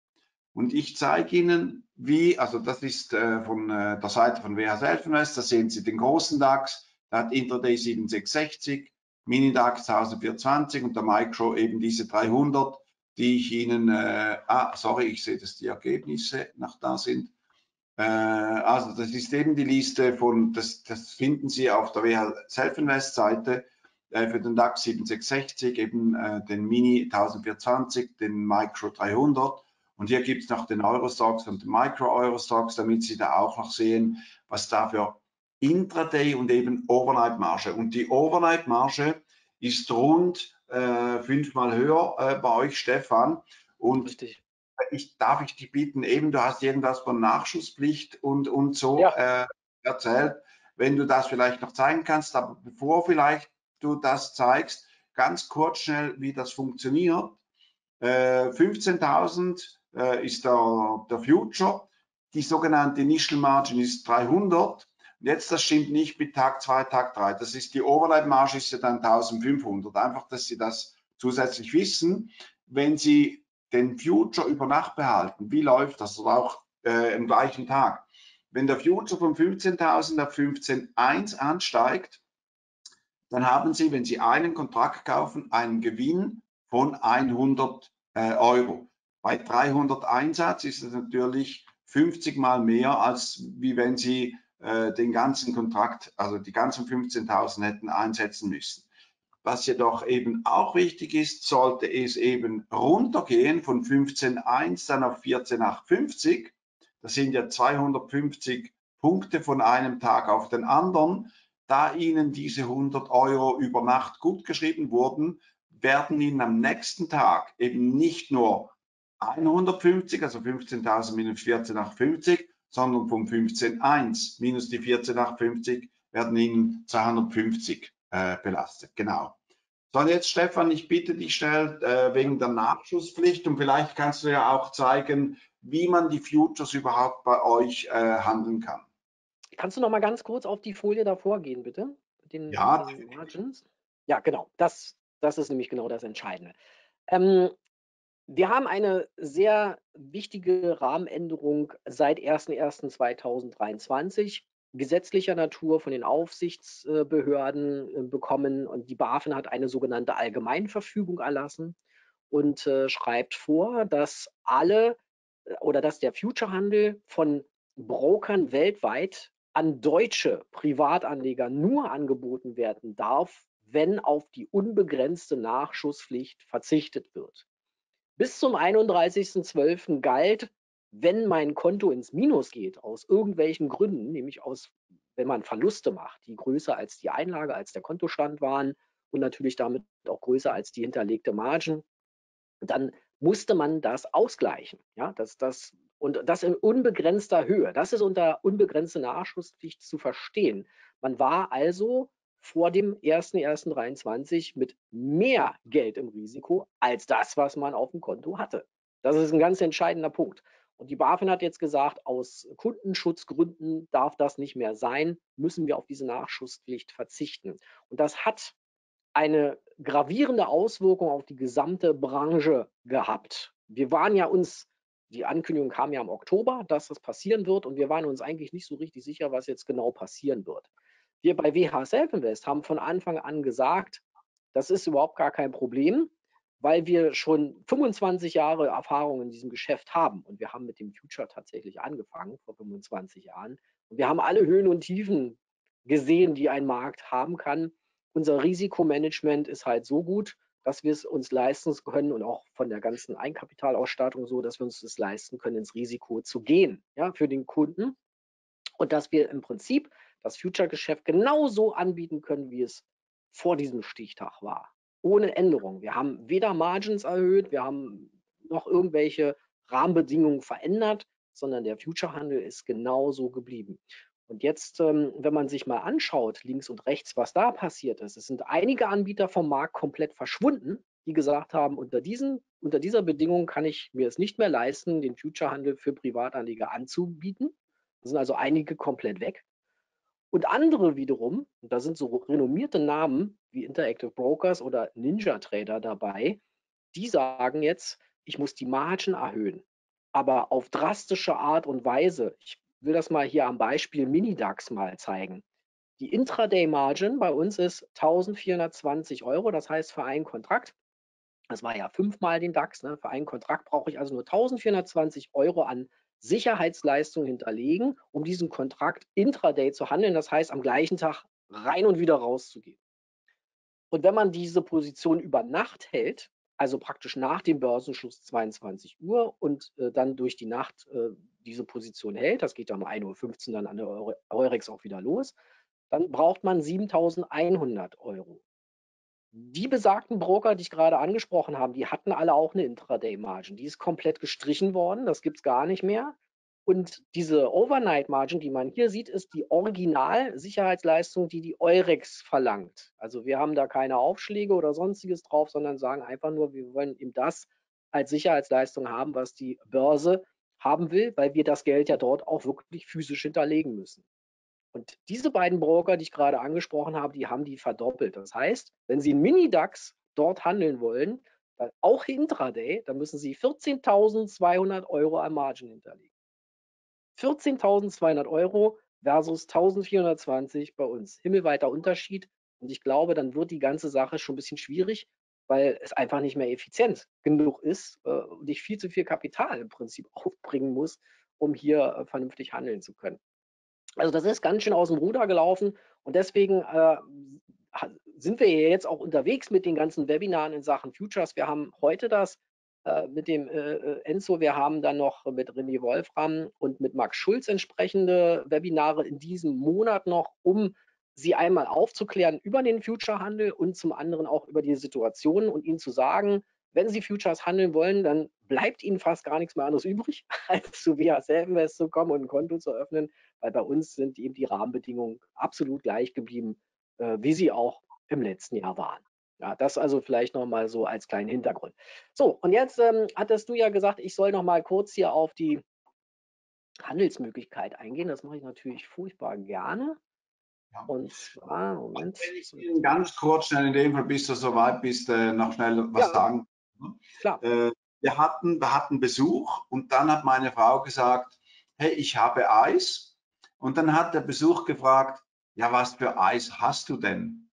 Und ich zeige Ihnen, wie, also das ist äh, von äh, der Seite von WH Selfenwest, da sehen Sie den großen DAX, da hat Intraday 7660, Mini-DAX 1420 und der Micro eben diese 300, die ich Ihnen, äh, ah, sorry, ich sehe, dass die Ergebnisse noch da sind. Äh, also das ist eben die Liste von, das, das finden Sie auf der WH Self-Invest-Seite äh, für den DAX 7660, eben äh, den Mini 1420, den Micro 300 und hier gibt es noch den Eurostox und den Micro-Eurostox, damit Sie da auch noch sehen, was da für Intraday und eben Overnight-Marge. Und die Overnight-Marge ist rund äh, fünfmal höher äh, bei euch, Stefan. Und Richtig. ich darf ich dich bitten, eben du hast irgendwas von Nachschusspflicht und, und so ja. äh, erzählt. Wenn du das vielleicht noch zeigen kannst, aber bevor vielleicht du das zeigst, ganz kurz schnell, wie das funktioniert. 15.000 äh, äh, ist der, der Future. Die sogenannte Initial Margin ist 300 Jetzt, das stimmt nicht mit Tag 2, Tag 3. Das ist die Overnight-Marge ist ja dann 1500. Einfach, dass Sie das zusätzlich wissen. Wenn Sie den Future über Nacht behalten, wie läuft das? Oder auch äh, im gleichen Tag. Wenn der Future von 15.000 auf 15.1 ansteigt, dann haben Sie, wenn Sie einen Kontrakt kaufen, einen Gewinn von 100 äh, Euro. Bei 300 Einsatz ist es natürlich 50 mal mehr, als wie wenn Sie äh, den ganzen Kontrakt, also die ganzen 15.000 hätten einsetzen müssen. Was jedoch eben auch wichtig ist, sollte es eben runtergehen von 15.1 dann auf 14.850. Das sind ja 250 Punkte von einem Tag auf den anderen. Da Ihnen diese 100 Euro über Nacht gutgeschrieben wurden, werden Ihnen am nächsten Tag eben nicht nur 150, also 15.000 minus 14.850, sondern Sammlungpunkt 15.1 minus die 14,850 werden Ihnen 250 äh, belastet. Genau. So, und jetzt Stefan, ich bitte dich schnell äh, wegen der Nachschusspflicht und vielleicht kannst du ja auch zeigen, wie man die Futures überhaupt bei euch äh, handeln kann. Kannst du noch mal ganz kurz auf die Folie davor gehen, bitte? Den, ja, den Margins. Ja, genau. Das, das ist nämlich genau das Entscheidende. Ähm, wir haben eine sehr wichtige Rahmenänderung seit 01.01.2023 gesetzlicher Natur von den Aufsichtsbehörden äh, bekommen und die BaFin hat eine sogenannte Allgemeinverfügung erlassen und äh, schreibt vor, dass alle äh, oder dass der Futurehandel von Brokern weltweit an deutsche Privatanleger nur angeboten werden darf, wenn auf die unbegrenzte Nachschusspflicht verzichtet wird. Bis zum 31.12. galt, wenn mein Konto ins Minus geht, aus irgendwelchen Gründen, nämlich aus, wenn man Verluste macht, die größer als die Einlage, als der Kontostand waren und natürlich damit auch größer als die hinterlegte Margen, dann musste man das ausgleichen. Ja, das, das, und das in unbegrenzter Höhe. Das ist unter unbegrenzter Nachschusspflicht zu verstehen. Man war also vor dem 1.1.23 mit mehr Geld im Risiko als das, was man auf dem Konto hatte. Das ist ein ganz entscheidender Punkt. Und die BaFin hat jetzt gesagt, aus Kundenschutzgründen darf das nicht mehr sein, müssen wir auf diese Nachschusspflicht verzichten. Und das hat eine gravierende Auswirkung auf die gesamte Branche gehabt. Wir waren ja uns, die Ankündigung kam ja im Oktober, dass das passieren wird und wir waren uns eigentlich nicht so richtig sicher, was jetzt genau passieren wird. Wir bei WH Self Invest haben von Anfang an gesagt, das ist überhaupt gar kein Problem, weil wir schon 25 Jahre Erfahrung in diesem Geschäft haben. Und wir haben mit dem Future tatsächlich angefangen vor 25 Jahren. Und wir haben alle Höhen und Tiefen gesehen, die ein Markt haben kann. Unser Risikomanagement ist halt so gut, dass wir es uns leisten können und auch von der ganzen Eigenkapitalausstattung so, dass wir uns das leisten können, ins Risiko zu gehen, ja, für den Kunden. Und dass wir im Prinzip das Future-Geschäft genauso anbieten können, wie es vor diesem Stichtag war. Ohne Änderung. Wir haben weder Margins erhöht, wir haben noch irgendwelche Rahmenbedingungen verändert, sondern der Future-Handel ist genauso geblieben. Und jetzt, ähm, wenn man sich mal anschaut, links und rechts, was da passiert ist, es sind einige Anbieter vom Markt komplett verschwunden, die gesagt haben, unter, diesen, unter dieser Bedingung kann ich mir es nicht mehr leisten, den Future-Handel für Privatanleger anzubieten. Da sind also einige komplett weg. Und andere wiederum, und da sind so renommierte Namen wie Interactive Brokers oder Ninja Trader dabei, die sagen jetzt, ich muss die Margen erhöhen, aber auf drastische Art und Weise. Ich will das mal hier am Beispiel Minidax mal zeigen. Die Intraday-Margin bei uns ist 1420 Euro, das heißt für einen Kontrakt. Das war ja fünfmal den DAX. Ne? Für einen Kontrakt brauche ich also nur 1420 Euro an Sicherheitsleistung hinterlegen, um diesen Kontrakt intraday zu handeln. Das heißt, am gleichen Tag rein und wieder rauszugehen. Und wenn man diese Position über Nacht hält, also praktisch nach dem Börsenschluss 22 Uhr und äh, dann durch die Nacht äh, diese Position hält, das geht dann um 1.15 Uhr dann an der Eurex auch wieder los, dann braucht man 7.100 Euro. Die besagten Broker, die ich gerade angesprochen habe, die hatten alle auch eine Intraday-Margin. Die ist komplett gestrichen worden, das gibt es gar nicht mehr. Und diese Overnight-Margin, die man hier sieht, ist die Original-Sicherheitsleistung, die die Eurex verlangt. Also wir haben da keine Aufschläge oder sonstiges drauf, sondern sagen einfach nur, wir wollen eben das als Sicherheitsleistung haben, was die Börse haben will, weil wir das Geld ja dort auch wirklich physisch hinterlegen müssen. Und diese beiden Broker, die ich gerade angesprochen habe, die haben die verdoppelt. Das heißt, wenn Sie Mini-DAX dort handeln wollen, dann auch intraday, dann müssen Sie 14.200 Euro an Margin hinterlegen. 14.200 Euro versus 1.420 bei uns. Himmelweiter Unterschied. Und ich glaube, dann wird die ganze Sache schon ein bisschen schwierig, weil es einfach nicht mehr effizient genug ist äh, und ich viel zu viel Kapital im Prinzip aufbringen muss, um hier äh, vernünftig handeln zu können. Also das ist ganz schön aus dem Ruder gelaufen und deswegen äh, sind wir jetzt auch unterwegs mit den ganzen Webinaren in Sachen Futures. Wir haben heute das äh, mit dem äh, äh, Enzo, wir haben dann noch mit René Wolfram und mit Max Schulz entsprechende Webinare in diesem Monat noch, um sie einmal aufzuklären über den Future-Handel und zum anderen auch über die Situation und ihnen zu sagen, wenn Sie Futures handeln wollen, dann bleibt Ihnen fast gar nichts mehr anderes übrig, als zu VHS Invest zu kommen und ein Konto zu öffnen, weil bei uns sind eben die Rahmenbedingungen absolut gleich geblieben, äh, wie sie auch im letzten Jahr waren. Ja, das also vielleicht nochmal so als kleinen Hintergrund. So, und jetzt ähm, hattest du ja gesagt, ich soll nochmal kurz hier auf die Handelsmöglichkeit eingehen. Das mache ich natürlich furchtbar gerne. Ja. Und zwar, Moment. Wenn ich Ihnen ganz kurz schnell in dem Fall, bis du soweit bist, äh, noch schnell was ja. sagen. Klar. Äh, wir, hatten, wir hatten Besuch und dann hat meine Frau gesagt, hey, ich habe Eis. Und dann hat der Besuch gefragt, ja, was für Eis hast du denn?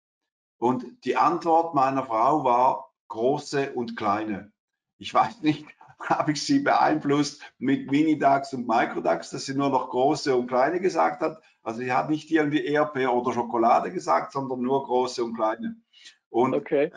Und die Antwort meiner Frau war große und kleine. Ich weiß nicht, habe ich sie beeinflusst mit Mini-DAX und Micro-DAX, dass sie nur noch große und kleine gesagt hat. Also sie hat nicht irgendwie ERP oder Schokolade gesagt, sondern nur große und kleine. Und okay.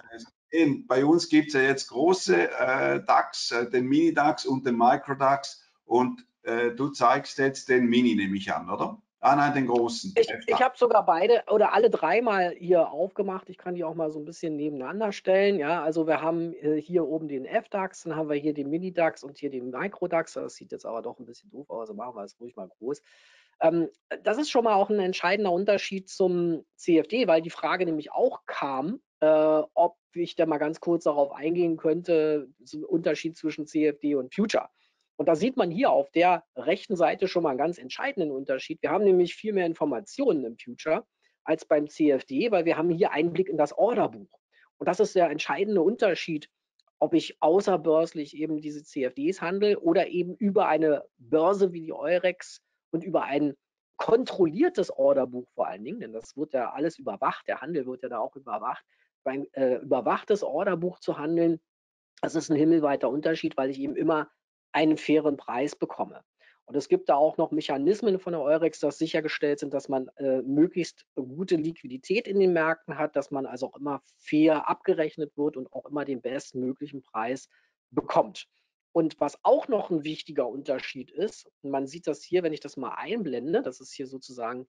Äh, bei uns gibt es ja jetzt große äh, DAX, äh, den Mini-DAX und den Micro-DAX. Und äh, du zeigst jetzt den Mini, nehme ich an, oder? Ah nein, den großen. Ich, ich habe sogar beide oder alle drei mal hier aufgemacht. Ich kann die auch mal so ein bisschen nebeneinander stellen. Ja, also wir haben äh, hier oben den F-DAX, dann haben wir hier den Mini-DAX und hier den Micro-DAX. Das sieht jetzt aber doch ein bisschen doof aus. Also machen wir es ruhig mal groß. Ähm, das ist schon mal auch ein entscheidender Unterschied zum CFD, weil die Frage nämlich auch kam, äh, ob ich da mal ganz kurz darauf eingehen könnte, zum Unterschied zwischen CFD und Future. Und da sieht man hier auf der rechten Seite schon mal einen ganz entscheidenden Unterschied. Wir haben nämlich viel mehr Informationen im Future als beim CFD, weil wir haben hier einen Blick in das Orderbuch. Und das ist der entscheidende Unterschied, ob ich außerbörslich eben diese CFDs handle oder eben über eine Börse wie die Eurex und über ein kontrolliertes Orderbuch vor allen Dingen, denn das wird ja alles überwacht, der Handel wird ja da auch überwacht, ein äh, überwachtes Orderbuch zu handeln, das ist ein himmelweiter Unterschied, weil ich eben immer einen fairen Preis bekomme. Und es gibt da auch noch Mechanismen von der Eurex, dass sichergestellt sind, dass man äh, möglichst gute Liquidität in den Märkten hat, dass man also auch immer fair abgerechnet wird und auch immer den bestmöglichen Preis bekommt. Und was auch noch ein wichtiger Unterschied ist, man sieht das hier, wenn ich das mal einblende, das ist hier sozusagen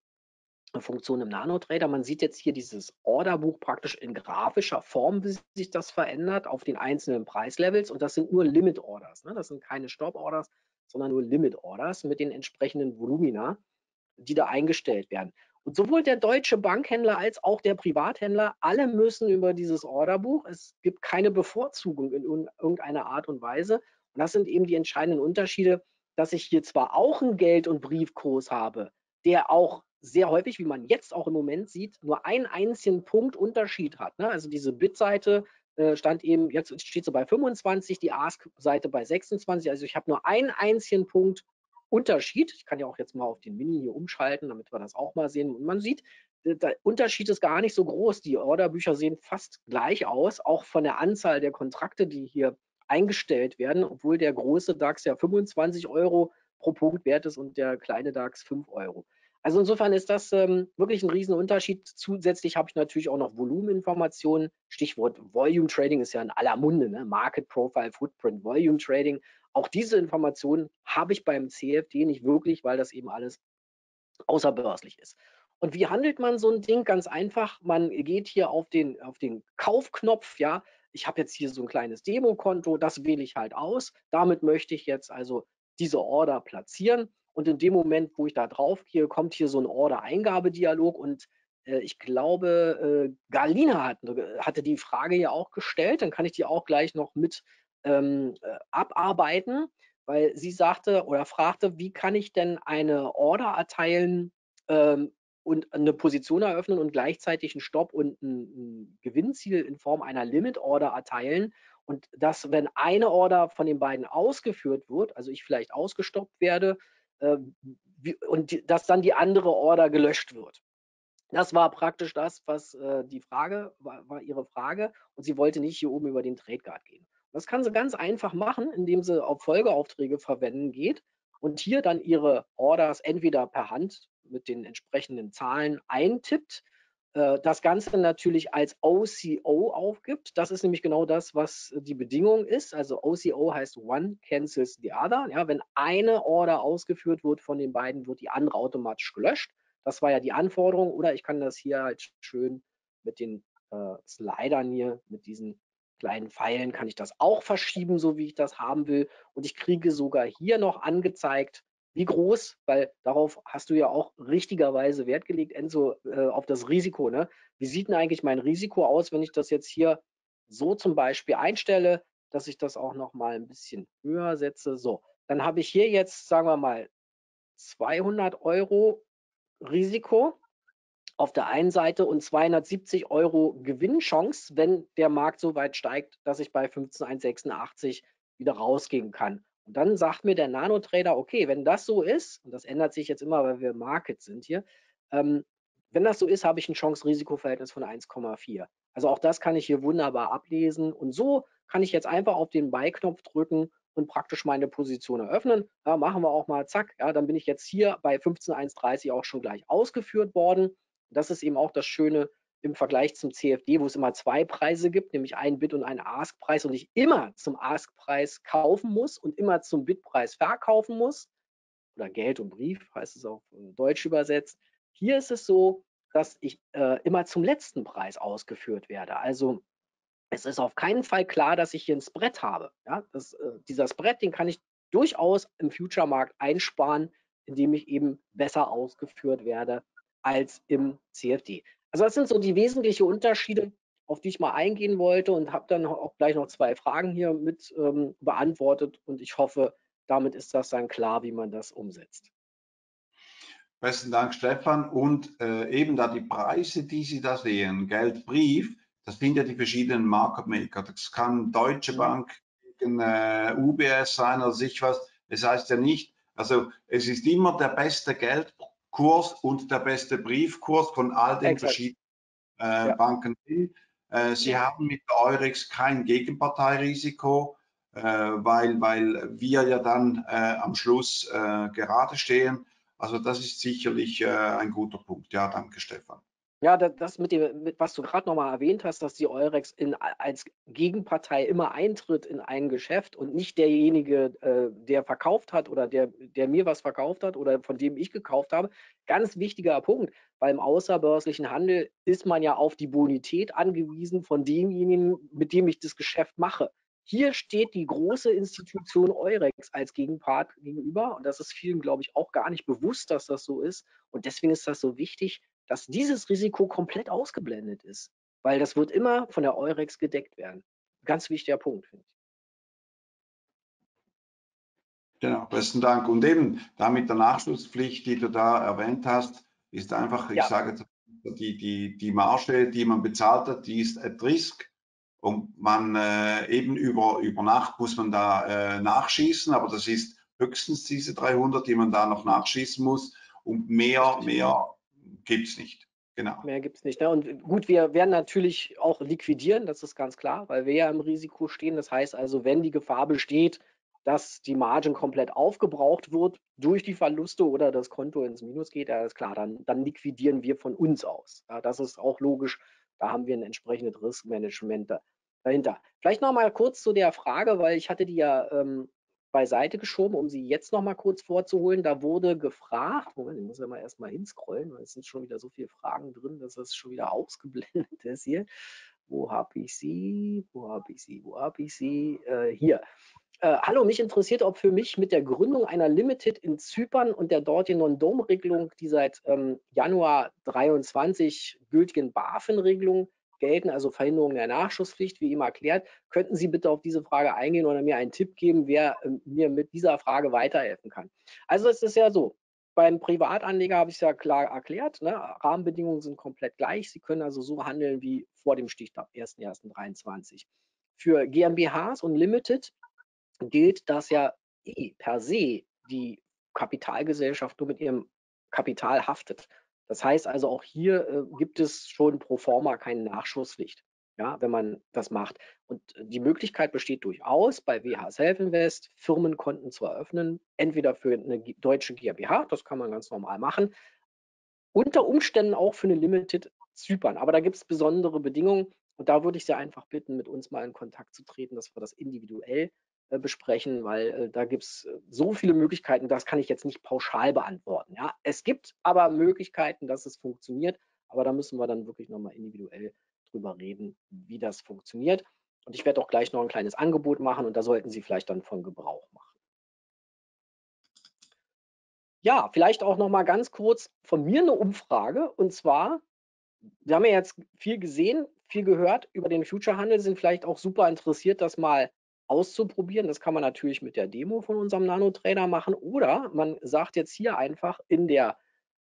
Funktion im NanoTrader. Man sieht jetzt hier dieses Orderbuch praktisch in grafischer Form, wie sich das verändert auf den einzelnen Preislevels. Und das sind nur Limit Orders. Ne? Das sind keine Stop Orders, sondern nur Limit Orders mit den entsprechenden Volumina, die da eingestellt werden. Und sowohl der deutsche Bankhändler als auch der Privathändler, alle müssen über dieses Orderbuch. Es gibt keine Bevorzugung in irgendeiner Art und Weise. Und das sind eben die entscheidenden Unterschiede, dass ich hier zwar auch einen Geld- und Briefkurs habe, der auch sehr häufig, wie man jetzt auch im Moment sieht, nur einen einzigen Punkt Unterschied hat. Ne? Also diese Bit-Seite äh, stand eben, jetzt steht sie bei 25, die Ask-Seite bei 26. Also ich habe nur einen einzigen Punkt Unterschied. Ich kann ja auch jetzt mal auf den Mini hier umschalten, damit wir das auch mal sehen. Und man sieht, der Unterschied ist gar nicht so groß. Die Orderbücher sehen fast gleich aus, auch von der Anzahl der Kontrakte, die hier eingestellt werden, obwohl der große DAX ja 25 Euro pro Punkt wert ist und der kleine DAX 5 Euro. Also insofern ist das ähm, wirklich ein Riesenunterschied. Zusätzlich habe ich natürlich auch noch Volumeninformationen. Stichwort Volume Trading ist ja in aller Munde, ne? Market Profile, Footprint, Volume Trading. Auch diese Informationen habe ich beim CFD nicht wirklich, weil das eben alles außerbörslich ist. Und wie handelt man so ein Ding? Ganz einfach, man geht hier auf den, auf den Kaufknopf, ja, ich habe jetzt hier so ein kleines Demokonto, das wähle ich halt aus. Damit möchte ich jetzt also diese Order platzieren. Und in dem Moment, wo ich da drauf gehe, kommt hier so ein Order-Eingabedialog und äh, ich glaube, äh, Galina hat, hatte die Frage ja auch gestellt, dann kann ich die auch gleich noch mit ähm, äh, abarbeiten, weil sie sagte oder fragte, wie kann ich denn eine Order erteilen ähm, und eine Position eröffnen und gleichzeitig einen Stopp und ein, Gewinnziel in Form einer Limit-Order erteilen. Und dass, wenn eine Order von den beiden ausgeführt wird, also ich vielleicht ausgestoppt werde, äh, wie, und die, dass dann die andere Order gelöscht wird. Das war praktisch das, was äh, die Frage war, war, ihre Frage. Und sie wollte nicht hier oben über den Trade Guard gehen. Das kann sie ganz einfach machen, indem sie auf Folgeaufträge verwenden geht und hier dann ihre Orders entweder per Hand mit den entsprechenden Zahlen eintippt äh, das Ganze natürlich als OCO aufgibt. Das ist nämlich genau das, was die Bedingung ist. Also OCO heißt One cancels the other. Ja, wenn eine Order ausgeführt wird von den beiden, wird die andere automatisch gelöscht. Das war ja die Anforderung. Oder ich kann das hier halt schön mit den äh, Slidern hier, mit diesen kleinen Pfeilen, kann ich das auch verschieben, so wie ich das haben will. Und ich kriege sogar hier noch angezeigt, wie groß, weil darauf hast du ja auch richtigerweise Wert gelegt, Enzo, äh, auf das Risiko. Ne? Wie sieht denn eigentlich mein Risiko aus, wenn ich das jetzt hier so zum Beispiel einstelle, dass ich das auch noch mal ein bisschen höher setze. So, dann habe ich hier jetzt, sagen wir mal, 200 Euro Risiko auf der einen Seite und 270 Euro Gewinnchance, wenn der Markt so weit steigt, dass ich bei 15,186 wieder rausgehen kann. Und dann sagt mir der Nanotrader, okay, wenn das so ist, und das ändert sich jetzt immer, weil wir Market sind hier, ähm, wenn das so ist, habe ich ein Chance-Risiko-Verhältnis von 1,4. Also auch das kann ich hier wunderbar ablesen. Und so kann ich jetzt einfach auf den Buy-Knopf drücken und praktisch meine Position eröffnen. Ja, machen wir auch mal, zack, ja, dann bin ich jetzt hier bei 15.130 auch schon gleich ausgeführt worden. Das ist eben auch das Schöne im Vergleich zum CFD, wo es immer zwei Preise gibt, nämlich einen Bid- und einen Ask-Preis und ich immer zum Ask-Preis kaufen muss und immer zum Bid-Preis verkaufen muss. Oder Geld und Brief heißt es auch in Deutsch übersetzt. Hier ist es so, dass ich äh, immer zum letzten Preis ausgeführt werde. Also es ist auf keinen Fall klar, dass ich hier ein Spread habe. Ja, das, äh, dieser Spread, den kann ich durchaus im Future-Markt einsparen, indem ich eben besser ausgeführt werde als im CFD. Also das sind so die wesentlichen Unterschiede, auf die ich mal eingehen wollte und habe dann auch gleich noch zwei Fragen hier mit ähm, beantwortet und ich hoffe, damit ist das dann klar, wie man das umsetzt. Besten Dank, Stefan. Und äh, eben da die Preise, die Sie da sehen, Geldbrief, das sind ja die verschiedenen Market Maker. Das kann Deutsche mhm. Bank gegen äh, UBS sein oder sich was. Das heißt ja nicht, also es ist immer der beste Geld, Kurs und der beste Briefkurs von all den Exakt. verschiedenen äh, ja. Banken sind. Äh, Sie ja. haben mit der Eurex kein Gegenparteirisiko, äh, weil, weil wir ja dann äh, am Schluss äh, gerade stehen. Also das ist sicherlich äh, ein guter Punkt. Ja, danke Stefan. Ja, das mit dem, mit, was du gerade nochmal erwähnt hast, dass die Eurex in, als Gegenpartei immer eintritt in ein Geschäft und nicht derjenige, äh, der verkauft hat oder der, der mir was verkauft hat oder von dem ich gekauft habe. Ganz wichtiger Punkt, weil im außerbörslichen Handel ist man ja auf die Bonität angewiesen von demjenigen, mit dem ich das Geschäft mache. Hier steht die große Institution Eurex als Gegenpart gegenüber und das ist vielen, glaube ich, auch gar nicht bewusst, dass das so ist. Und deswegen ist das so wichtig, dass dieses Risiko komplett ausgeblendet ist, weil das wird immer von der Eurex gedeckt werden. Ganz wichtiger Punkt, finde ich. Genau, besten Dank. Und eben damit der Nachschusspflicht, die du da erwähnt hast, ist einfach, ich ja. sage, die, die, die Marge, die man bezahlt hat, die ist at risk. Und man äh, eben über, über Nacht muss man da äh, nachschießen, aber das ist höchstens diese 300, die man da noch nachschießen muss. Und mehr, mehr gibt es nicht. Genau. Mehr gibt es nicht. Ne? Und gut, wir werden natürlich auch liquidieren, das ist ganz klar, weil wir ja im Risiko stehen. Das heißt also, wenn die Gefahr besteht, dass die Margin komplett aufgebraucht wird durch die Verluste oder das Konto ins Minus geht, ja, ist klar, dann, dann liquidieren wir von uns aus. Ja, das ist auch logisch. Da haben wir ein entsprechendes Riskmanagement dahinter. Vielleicht noch mal kurz zu der Frage, weil ich hatte die ja ähm, beiseite geschoben, um sie jetzt noch mal kurz vorzuholen. Da wurde gefragt, Moment, ich muss ja mal erstmal hinscrollen, weil es sind schon wieder so viele Fragen drin, dass das schon wieder ausgeblendet ist hier. Wo habe ich sie? Wo habe ich sie? Wo habe ich sie? Äh, hier. Äh, hallo, mich interessiert, ob für mich mit der Gründung einer Limited in Zypern und der dortigen Non-Dom-Regelung, die seit ähm, Januar 23 gültigen BaFin-Regelung gelten, also Verhinderung der Nachschusspflicht, wie eben erklärt. Könnten Sie bitte auf diese Frage eingehen oder mir einen Tipp geben, wer äh, mir mit dieser Frage weiterhelfen kann? Also es ist ja so, beim Privatanleger habe ich es ja klar erklärt, ne? Rahmenbedingungen sind komplett gleich. Sie können also so handeln wie vor dem Stichtag 1.1.23. Für GmbHs und Limited gilt, dass ja eh per se die Kapitalgesellschaft nur mit ihrem Kapital haftet. Das heißt also, auch hier äh, gibt es schon pro forma keine Nachschusspflicht, ja, wenn man das macht. Und die Möglichkeit besteht durchaus, bei WH Self Invest Firmenkonten zu eröffnen, entweder für eine deutsche GmbH, das kann man ganz normal machen, unter Umständen auch für eine Limited Zypern. Aber da gibt es besondere Bedingungen und da würde ich Sie einfach bitten, mit uns mal in Kontakt zu treten, dass wir das individuell besprechen, weil äh, da gibt es äh, so viele Möglichkeiten, das kann ich jetzt nicht pauschal beantworten. Ja? Es gibt aber Möglichkeiten, dass es funktioniert, aber da müssen wir dann wirklich nochmal individuell drüber reden, wie das funktioniert. Und ich werde auch gleich noch ein kleines Angebot machen und da sollten Sie vielleicht dann von Gebrauch machen. Ja, vielleicht auch noch mal ganz kurz von mir eine Umfrage und zwar, wir haben ja jetzt viel gesehen, viel gehört über den Future-Handel, sind vielleicht auch super interessiert, das mal auszuprobieren. Das kann man natürlich mit der Demo von unserem Nano-Trainer machen oder man sagt jetzt hier einfach in der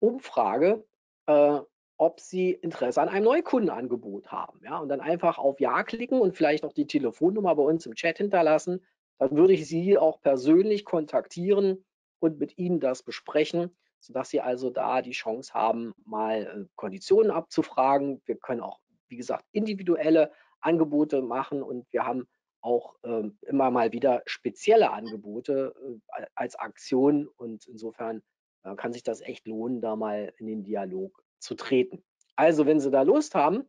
Umfrage, äh, ob Sie Interesse an einem Neukundenangebot haben. Ja, und dann einfach auf Ja klicken und vielleicht noch die Telefonnummer bei uns im Chat hinterlassen. Dann würde ich Sie auch persönlich kontaktieren und mit Ihnen das besprechen, sodass Sie also da die Chance haben, mal äh, Konditionen abzufragen. Wir können auch, wie gesagt, individuelle Angebote machen und wir haben auch ähm, immer mal wieder spezielle Angebote äh, als Aktion und insofern äh, kann sich das echt lohnen, da mal in den Dialog zu treten. Also wenn Sie da Lust haben,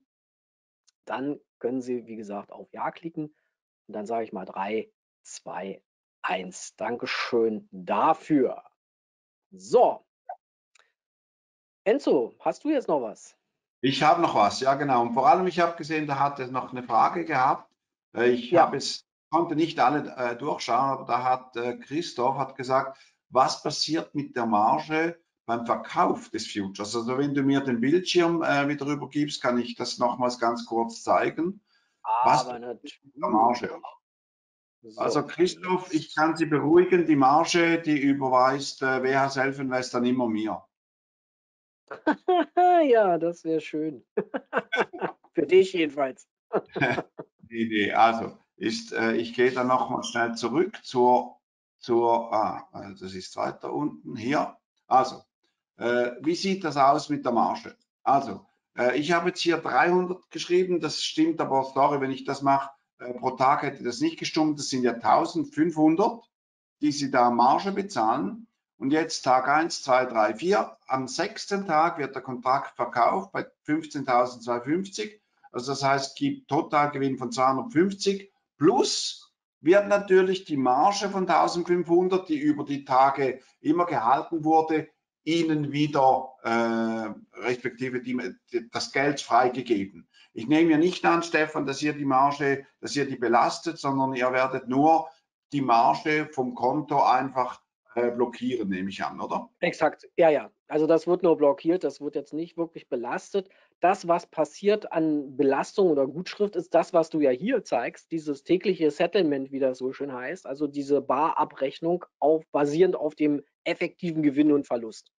dann können Sie, wie gesagt, auf Ja klicken und dann sage ich mal 3, 2, 1. Dankeschön dafür. So. Enzo, hast du jetzt noch was? Ich habe noch was, ja genau. Und vor allem, ich habe gesehen, da hat er noch eine Frage gehabt ich ja. habe es, konnte nicht alle äh, durchschauen, aber da hat äh, Christoph hat gesagt, was passiert mit der Marge beim Verkauf des Futures? Also wenn du mir den Bildschirm äh, wieder rübergibst, kann ich das nochmals ganz kurz zeigen. was aber natürlich. Der Marge? So. Also Christoph, ich kann Sie beruhigen, die Marge, die überweist äh, WH Self-Invest dann immer mir. ja, das wäre schön. Für dich jedenfalls. die Idee. Also, ist, äh, ich gehe dann nochmal schnell zurück zur, zur ah, also das ist weiter unten hier. Also, äh, wie sieht das aus mit der Marge? Also, äh, ich habe jetzt hier 300 geschrieben, das stimmt aber, sorry, wenn ich das mache, äh, pro Tag hätte das nicht gestimmt, das sind ja 1500, die Sie da Marge bezahlen. und jetzt Tag 1, 2, 3, 4. Am sechsten Tag wird der Kontrakt verkauft bei 15.250. Also das heißt, gibt Totalgewinn von 250 plus wird natürlich die Marge von 1500, die über die Tage immer gehalten wurde, ihnen wieder äh, respektive die, das Geld freigegeben. Ich nehme ja nicht an, Stefan, dass ihr die Marge, dass ihr die belastet, sondern ihr werdet nur die Marge vom Konto einfach äh, blockieren, nehme ich an, oder? Exakt, ja, ja. Also das wird nur blockiert, das wird jetzt nicht wirklich belastet. Das, was passiert an Belastung oder Gutschrift, ist das, was du ja hier zeigst, dieses tägliche Settlement, wie das so schön heißt, also diese Barabrechnung auf, basierend auf dem effektiven Gewinn und Verlust.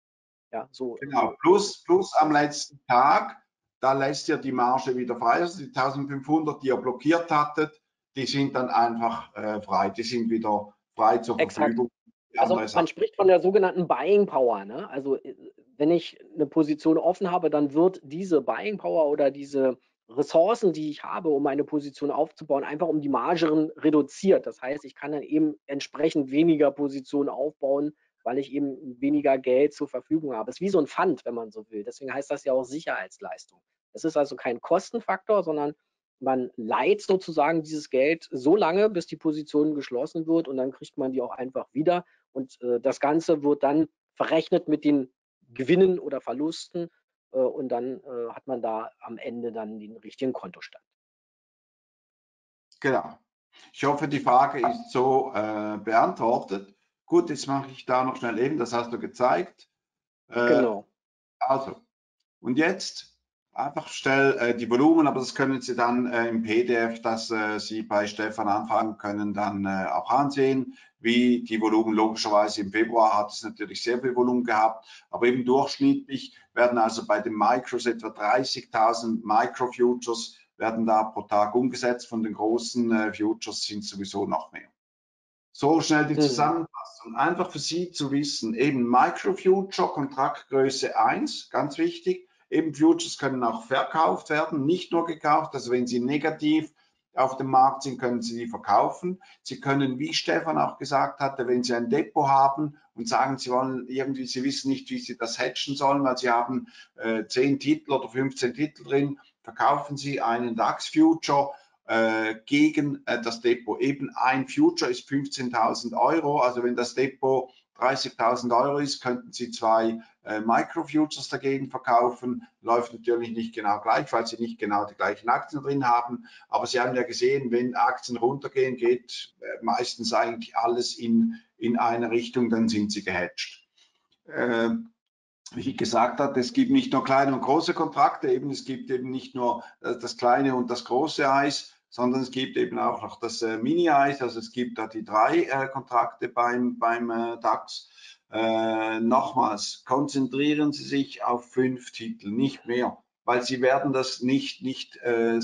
Ja, so. Genau, plus, plus am letzten Tag, da lässt ihr die Marge wieder frei, also die 1500, die ihr blockiert hattet, die sind dann einfach äh, frei, die sind wieder frei zur Verfügung. Also man spricht von der sogenannten Buying Power. Ne? Also äh, wenn ich eine Position offen habe, dann wird diese Buying Power oder diese Ressourcen, die ich habe, um eine Position aufzubauen, einfach um die Margen reduziert. Das heißt, ich kann dann eben entsprechend weniger Positionen aufbauen, weil ich eben weniger Geld zur Verfügung habe. Es ist wie so ein Pfand, wenn man so will. Deswegen heißt das ja auch Sicherheitsleistung. Es ist also kein Kostenfaktor, sondern man leiht sozusagen dieses Geld so lange, bis die Position geschlossen wird und dann kriegt man die auch einfach wieder. Und äh, das Ganze wird dann verrechnet mit den Gewinnen oder Verlusten äh, und dann äh, hat man da am Ende dann den richtigen Kontostand. Genau. Ich hoffe, die Frage ist so äh, beantwortet. Gut, jetzt mache ich da noch schnell eben, das hast du gezeigt. Äh, genau. Also, und jetzt einfach schnell äh, die Volumen, aber das können Sie dann äh, im PDF, das äh, Sie bei Stefan anfangen können, dann äh, auch ansehen, wie die Volumen logischerweise im Februar hat es natürlich sehr viel Volumen gehabt, aber eben durchschnittlich werden also bei den Micros etwa 30.000 Micro-Futures werden da pro Tag umgesetzt, von den großen äh, Futures sind sowieso noch mehr. So schnell die mhm. Zusammenfassung. Einfach für Sie zu wissen, eben Micro-Future, Kontraktgröße 1, ganz wichtig, Eben Futures können auch verkauft werden, nicht nur gekauft. Also wenn sie negativ auf dem Markt sind, können Sie die verkaufen. Sie können, wie Stefan auch gesagt hatte, wenn Sie ein Depot haben und sagen, Sie wollen irgendwie, Sie wissen nicht, wie Sie das hatchen sollen, weil Sie haben äh, 10 Titel oder 15 Titel drin, verkaufen Sie einen DAX-Future äh, gegen äh, das Depot. Eben ein Future ist 15.000 Euro. Also wenn das Depot 30.000 Euro ist, könnten Sie zwei äh, Microfutures dagegen verkaufen. Läuft natürlich nicht genau gleich, weil Sie nicht genau die gleichen Aktien drin haben. Aber Sie haben ja gesehen, wenn Aktien runtergehen, geht äh, meistens eigentlich alles in, in eine Richtung, dann sind Sie gehatcht. Äh, wie ich gesagt habe, es gibt nicht nur kleine und große Kontrakte, eben es gibt eben nicht nur äh, das kleine und das große Eis, sondern es gibt eben auch noch das äh, Mini-Eis, also es gibt da die drei äh, Kontrakte beim, beim äh, DAX. Äh, nochmals, konzentrieren Sie sich auf fünf Titel, nicht mehr, weil Sie werden das nicht, nicht äh,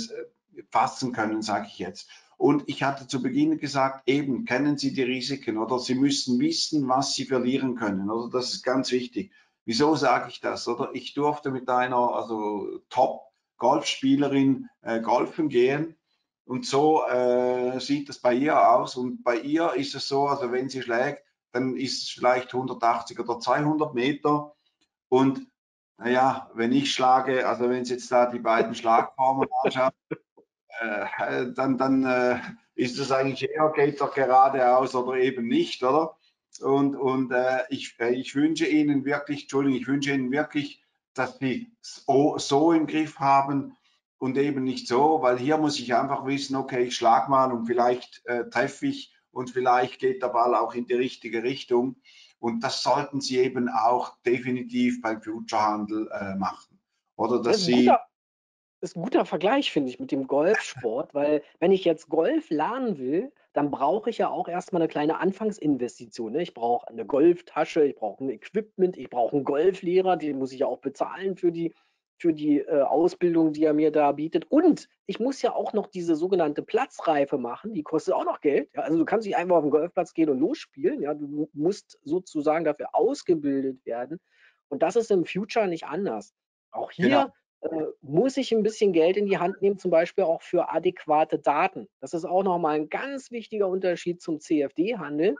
fassen können, sage ich jetzt. Und ich hatte zu Beginn gesagt, eben kennen Sie die Risiken oder Sie müssen wissen, was Sie verlieren können. Oder das ist ganz wichtig. Wieso sage ich das? Oder ich durfte mit einer also Top-Golfspielerin äh, golfen gehen und so äh, sieht es bei ihr aus. Und bei ihr ist es so, also wenn sie schlägt, dann ist es vielleicht 180 oder 200 Meter. Und naja, wenn ich schlage, also wenn Sie jetzt da die beiden Schlagformen anschauen, äh, dann, dann äh, ist es eigentlich eher, geht doch geradeaus oder eben nicht, oder? Und, und äh, ich, äh, ich wünsche Ihnen wirklich, Entschuldigung, ich wünsche Ihnen wirklich, dass Sie so, so im Griff haben, und eben nicht so, weil hier muss ich einfach wissen, okay, ich schlag mal und vielleicht äh, treffe ich und vielleicht geht der Ball auch in die richtige Richtung. Und das sollten Sie eben auch definitiv beim Futurehandel äh, machen. Oder dass das Sie. Guter, das ist ein guter Vergleich, finde ich, mit dem Golfsport, weil wenn ich jetzt Golf lernen will, dann brauche ich ja auch erstmal eine kleine Anfangsinvestition. Ne? Ich brauche eine Golftasche, ich brauche ein Equipment, ich brauche einen Golflehrer, den muss ich ja auch bezahlen für die für die äh, Ausbildung, die er mir da bietet. Und ich muss ja auch noch diese sogenannte Platzreife machen, die kostet auch noch Geld. Ja, also du kannst nicht einfach auf den Golfplatz gehen und losspielen. Ja, du musst sozusagen dafür ausgebildet werden. Und das ist im Future nicht anders. Auch hier genau. äh, muss ich ein bisschen Geld in die Hand nehmen, zum Beispiel auch für adäquate Daten. Das ist auch nochmal ein ganz wichtiger Unterschied zum CFD-Handel,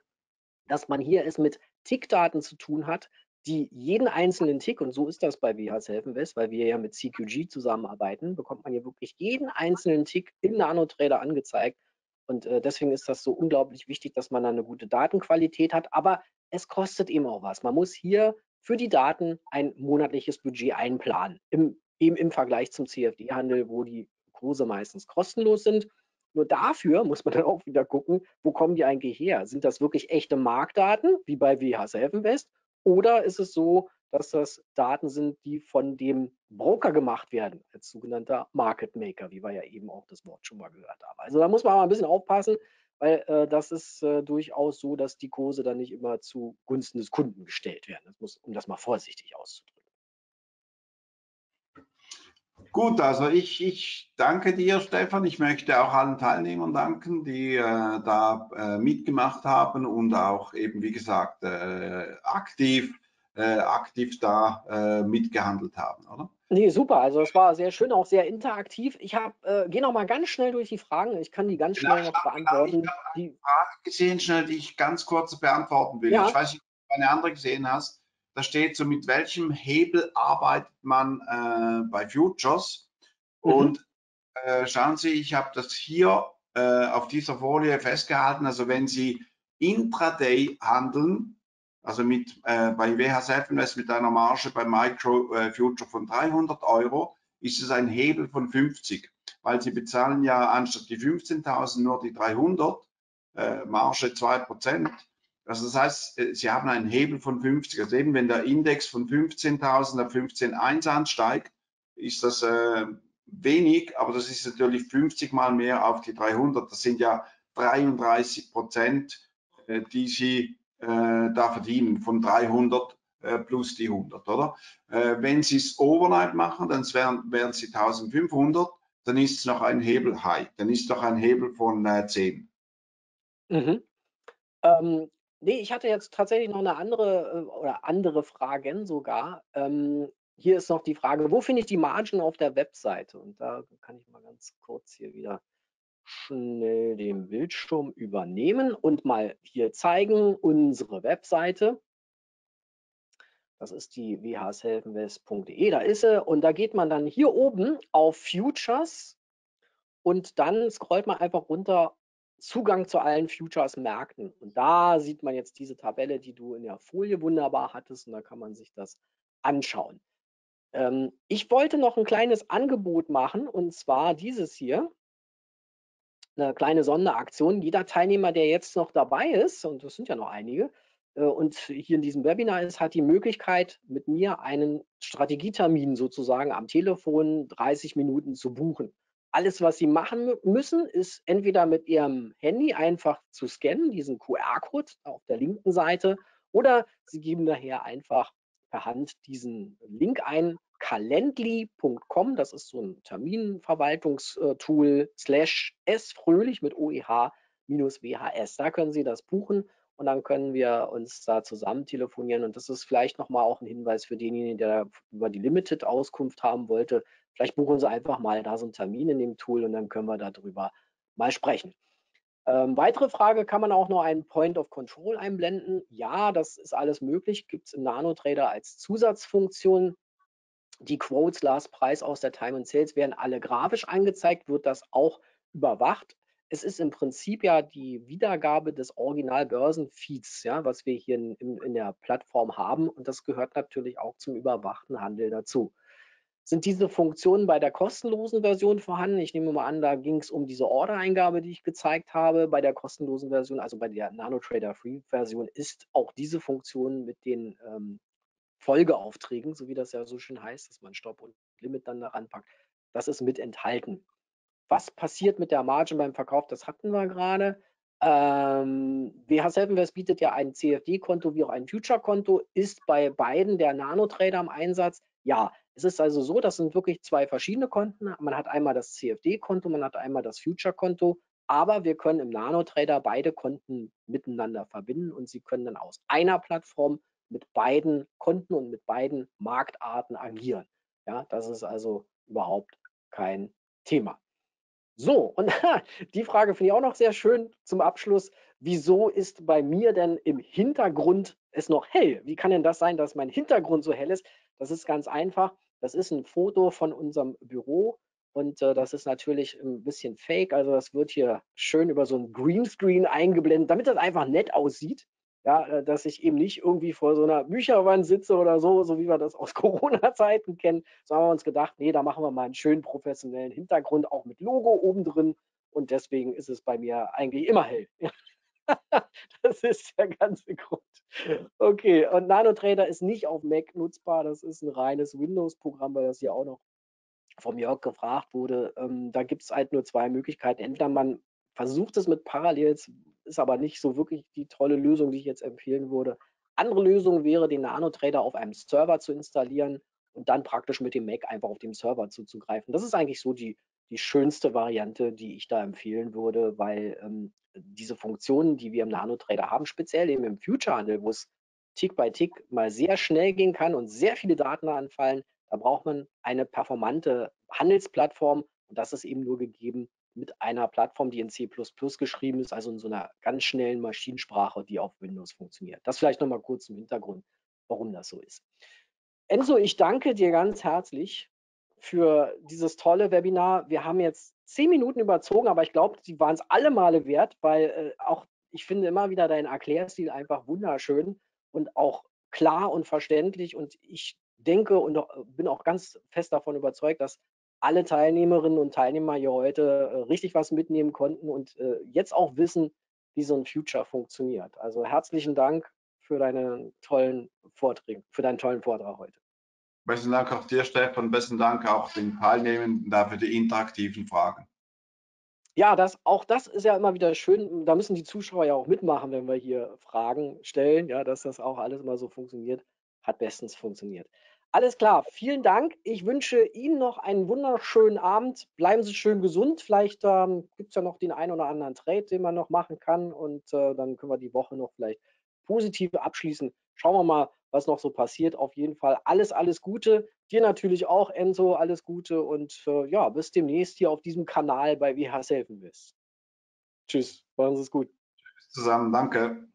dass man hier es mit Tickdaten zu tun hat, die jeden einzelnen Tick, und so ist das bei WHS Helfenwest, weil wir ja mit CQG zusammenarbeiten, bekommt man hier wirklich jeden einzelnen Tick im NanoTrader angezeigt. Und äh, deswegen ist das so unglaublich wichtig, dass man da eine gute Datenqualität hat. Aber es kostet eben auch was. Man muss hier für die Daten ein monatliches Budget einplanen, im, eben im Vergleich zum CFD-Handel, wo die Kurse meistens kostenlos sind. Nur dafür muss man dann auch wieder gucken, wo kommen die eigentlich her? Sind das wirklich echte Marktdaten, wie bei WH Selfenvest? Oder ist es so, dass das Daten sind, die von dem Broker gemacht werden, als sogenannter Market Maker, wie wir ja eben auch das Wort schon mal gehört haben. Also da muss man mal ein bisschen aufpassen, weil äh, das ist äh, durchaus so, dass die Kurse dann nicht immer zugunsten des Kunden gestellt werden. Das muss, um das mal vorsichtig auszudrücken. Gut, also ich, ich danke dir, Stefan. Ich möchte auch allen Teilnehmern danken, die äh, da äh, mitgemacht haben und auch eben, wie gesagt, äh, aktiv, äh, aktiv da äh, mitgehandelt haben, oder? Nee, super. Also es war sehr schön, auch sehr interaktiv. Ich habe, äh, gehe noch mal ganz schnell durch die Fragen. Ich kann die ganz schnell noch beantworten. Ich habe eine Frage gesehen, schnell, die ich ganz kurz beantworten will. Ja. Ich weiß nicht, ob du eine andere gesehen hast. Da steht so, mit welchem Hebel arbeitet man äh, bei Futures. Mhm. Und äh, schauen Sie, ich habe das hier äh, auf dieser Folie festgehalten. Also wenn Sie intraday handeln, also mit, äh, bei WH7 Invest mit einer Marge bei Micro äh, Future von 300 Euro, ist es ein Hebel von 50, weil Sie bezahlen ja anstatt die 15.000 nur die 300, äh, Marge 2 Prozent. Also das heißt, äh, Sie haben einen Hebel von 50. Also eben wenn der Index von 15.000 auf 15.1 ansteigt, ist das äh, wenig, aber das ist natürlich 50 mal mehr auf die 300. Das sind ja 33 Prozent, äh, die Sie äh, da verdienen von 300 äh, plus die 100, oder? Äh, wenn Sie es overnight machen, dann wären, wären Sie 1500, dann ist es noch ein Hebel high, dann ist es doch ein Hebel von 10. Mhm. Ähm, Nee, ich hatte jetzt tatsächlich noch eine andere äh, oder andere Fragen sogar. Ähm, hier ist noch die Frage, wo finde ich die Margen auf der Webseite? Und da kann ich mal ganz kurz hier wieder schnell den Bildschirm übernehmen und mal hier zeigen, unsere Webseite. Das ist die whshelfenwest.de, da ist sie. Und da geht man dann hier oben auf Futures und dann scrollt man einfach runter Zugang zu allen Futures-Märkten. Und da sieht man jetzt diese Tabelle, die du in der Folie wunderbar hattest. Und da kann man sich das anschauen. Ähm, ich wollte noch ein kleines Angebot machen, und zwar dieses hier. Eine kleine Sonderaktion. Jeder Teilnehmer, der jetzt noch dabei ist, und das sind ja noch einige, äh, und hier in diesem Webinar ist, hat die Möglichkeit, mit mir einen Strategietermin sozusagen am Telefon 30 Minuten zu buchen. Alles, was Sie machen müssen, ist entweder mit Ihrem Handy einfach zu scannen, diesen QR-Code auf der linken Seite, oder Sie geben daher einfach per Hand diesen Link ein, calendly.com, das ist so ein Terminverwaltungstool, slash s fröhlich mit OEH minus WHS. Da können Sie das buchen und dann können wir uns da zusammen telefonieren. Und das ist vielleicht nochmal auch ein Hinweis für denjenigen, der über die Limited-Auskunft haben wollte. Vielleicht buchen Sie einfach mal da so einen Termin in dem Tool und dann können wir darüber mal sprechen. Ähm, weitere Frage, kann man auch noch einen Point of Control einblenden? Ja, das ist alles möglich, gibt es im NanoTrader als Zusatzfunktion. Die Quotes, Last Preis aus der Time and Sales werden alle grafisch angezeigt, wird das auch überwacht. Es ist im Prinzip ja die Wiedergabe des Original-Börsenfeeds, ja, was wir hier in, in der Plattform haben und das gehört natürlich auch zum überwachten Handel dazu. Sind diese Funktionen bei der kostenlosen Version vorhanden? Ich nehme mal an, da ging es um diese Order-Eingabe, die ich gezeigt habe. Bei der kostenlosen Version, also bei der NanoTrader Free Version, ist auch diese Funktion mit den ähm, Folgeaufträgen, so wie das ja so schön heißt, dass man Stop und Limit dann daran packt, das ist mit enthalten. Was passiert mit der Margin beim Verkauf? Das hatten wir gerade. Ähm, WH Selfenvest bietet ja ein CFD-Konto wie auch ein Future-Konto. Ist bei beiden der NanoTrader im Einsatz? Ja, es ist also so, das sind wirklich zwei verschiedene Konten. Man hat einmal das CFD-Konto, man hat einmal das Future-Konto, aber wir können im NanoTrader beide Konten miteinander verbinden und Sie können dann aus einer Plattform mit beiden Konten und mit beiden Marktarten agieren. Ja, das ist also überhaupt kein Thema. So, und die Frage finde ich auch noch sehr schön zum Abschluss. Wieso ist bei mir denn im Hintergrund es noch hell? Wie kann denn das sein, dass mein Hintergrund so hell ist? Das ist ganz einfach. Das ist ein Foto von unserem Büro und äh, das ist natürlich ein bisschen fake. Also das wird hier schön über so ein Greenscreen eingeblendet, damit das einfach nett aussieht ja, äh, dass ich eben nicht irgendwie vor so einer Bücherwand sitze oder so, so wie wir das aus Corona-Zeiten kennen, sondern haben wir uns gedacht, nee, da machen wir mal einen schönen professionellen Hintergrund, auch mit Logo oben drin. Und deswegen ist es bei mir eigentlich immer hell. das ist der ganze Grund. Okay, und NanoTrader ist nicht auf Mac nutzbar. Das ist ein reines Windows-Programm, weil das hier auch noch vom Jörg gefragt wurde. Ähm, da gibt es halt nur zwei Möglichkeiten. Entweder man versucht es mit Parallels, ist aber nicht so wirklich die tolle Lösung, die ich jetzt empfehlen würde. Andere Lösung wäre, den Nano-Trader auf einem Server zu installieren und dann praktisch mit dem Mac einfach auf dem Server zuzugreifen. Das ist eigentlich so die, die schönste Variante, die ich da empfehlen würde, weil ähm, diese Funktionen, die wir im Nano-Trader haben, speziell eben im Future-Handel, wo es Tick by Tick mal sehr schnell gehen kann und sehr viele Daten anfallen, da braucht man eine performante Handelsplattform und das ist eben nur gegeben mit einer Plattform, die in C++ geschrieben ist, also in so einer ganz schnellen Maschinensprache, die auf Windows funktioniert. Das vielleicht nochmal kurz im Hintergrund, warum das so ist. Enzo, ich danke dir ganz herzlich für dieses tolle Webinar. Wir haben jetzt zehn Minuten überzogen, aber ich glaube, sie waren es alle Male wert, weil äh, auch ich finde immer wieder deinen Erklärstil einfach wunderschön und auch klar und verständlich. Und ich denke und bin auch ganz fest davon überzeugt, dass alle Teilnehmerinnen und Teilnehmer hier heute äh, richtig was mitnehmen konnten und äh, jetzt auch wissen, wie so ein Future funktioniert. Also herzlichen Dank für deinen tollen Vortrag, für deinen tollen Vortrag heute. Besten Dank auch dir, Stefan. Besten Dank auch den Teilnehmenden dafür die interaktiven Fragen. Ja, das, auch das ist ja immer wieder schön. Da müssen die Zuschauer ja auch mitmachen, wenn wir hier Fragen stellen, ja, dass das auch alles immer so funktioniert. Hat bestens funktioniert. Alles klar, vielen Dank. Ich wünsche Ihnen noch einen wunderschönen Abend. Bleiben Sie schön gesund. Vielleicht ähm, gibt es ja noch den einen oder anderen Trade, den man noch machen kann. Und äh, dann können wir die Woche noch vielleicht positiv abschließen. Schauen wir mal, was noch so passiert. Auf jeden Fall alles, alles Gute. Dir natürlich auch, Enzo, alles Gute. Und äh, ja, bis demnächst hier auf diesem Kanal bei WH Selfen Tschüss, machen Sie es gut. Tschüss zusammen, danke.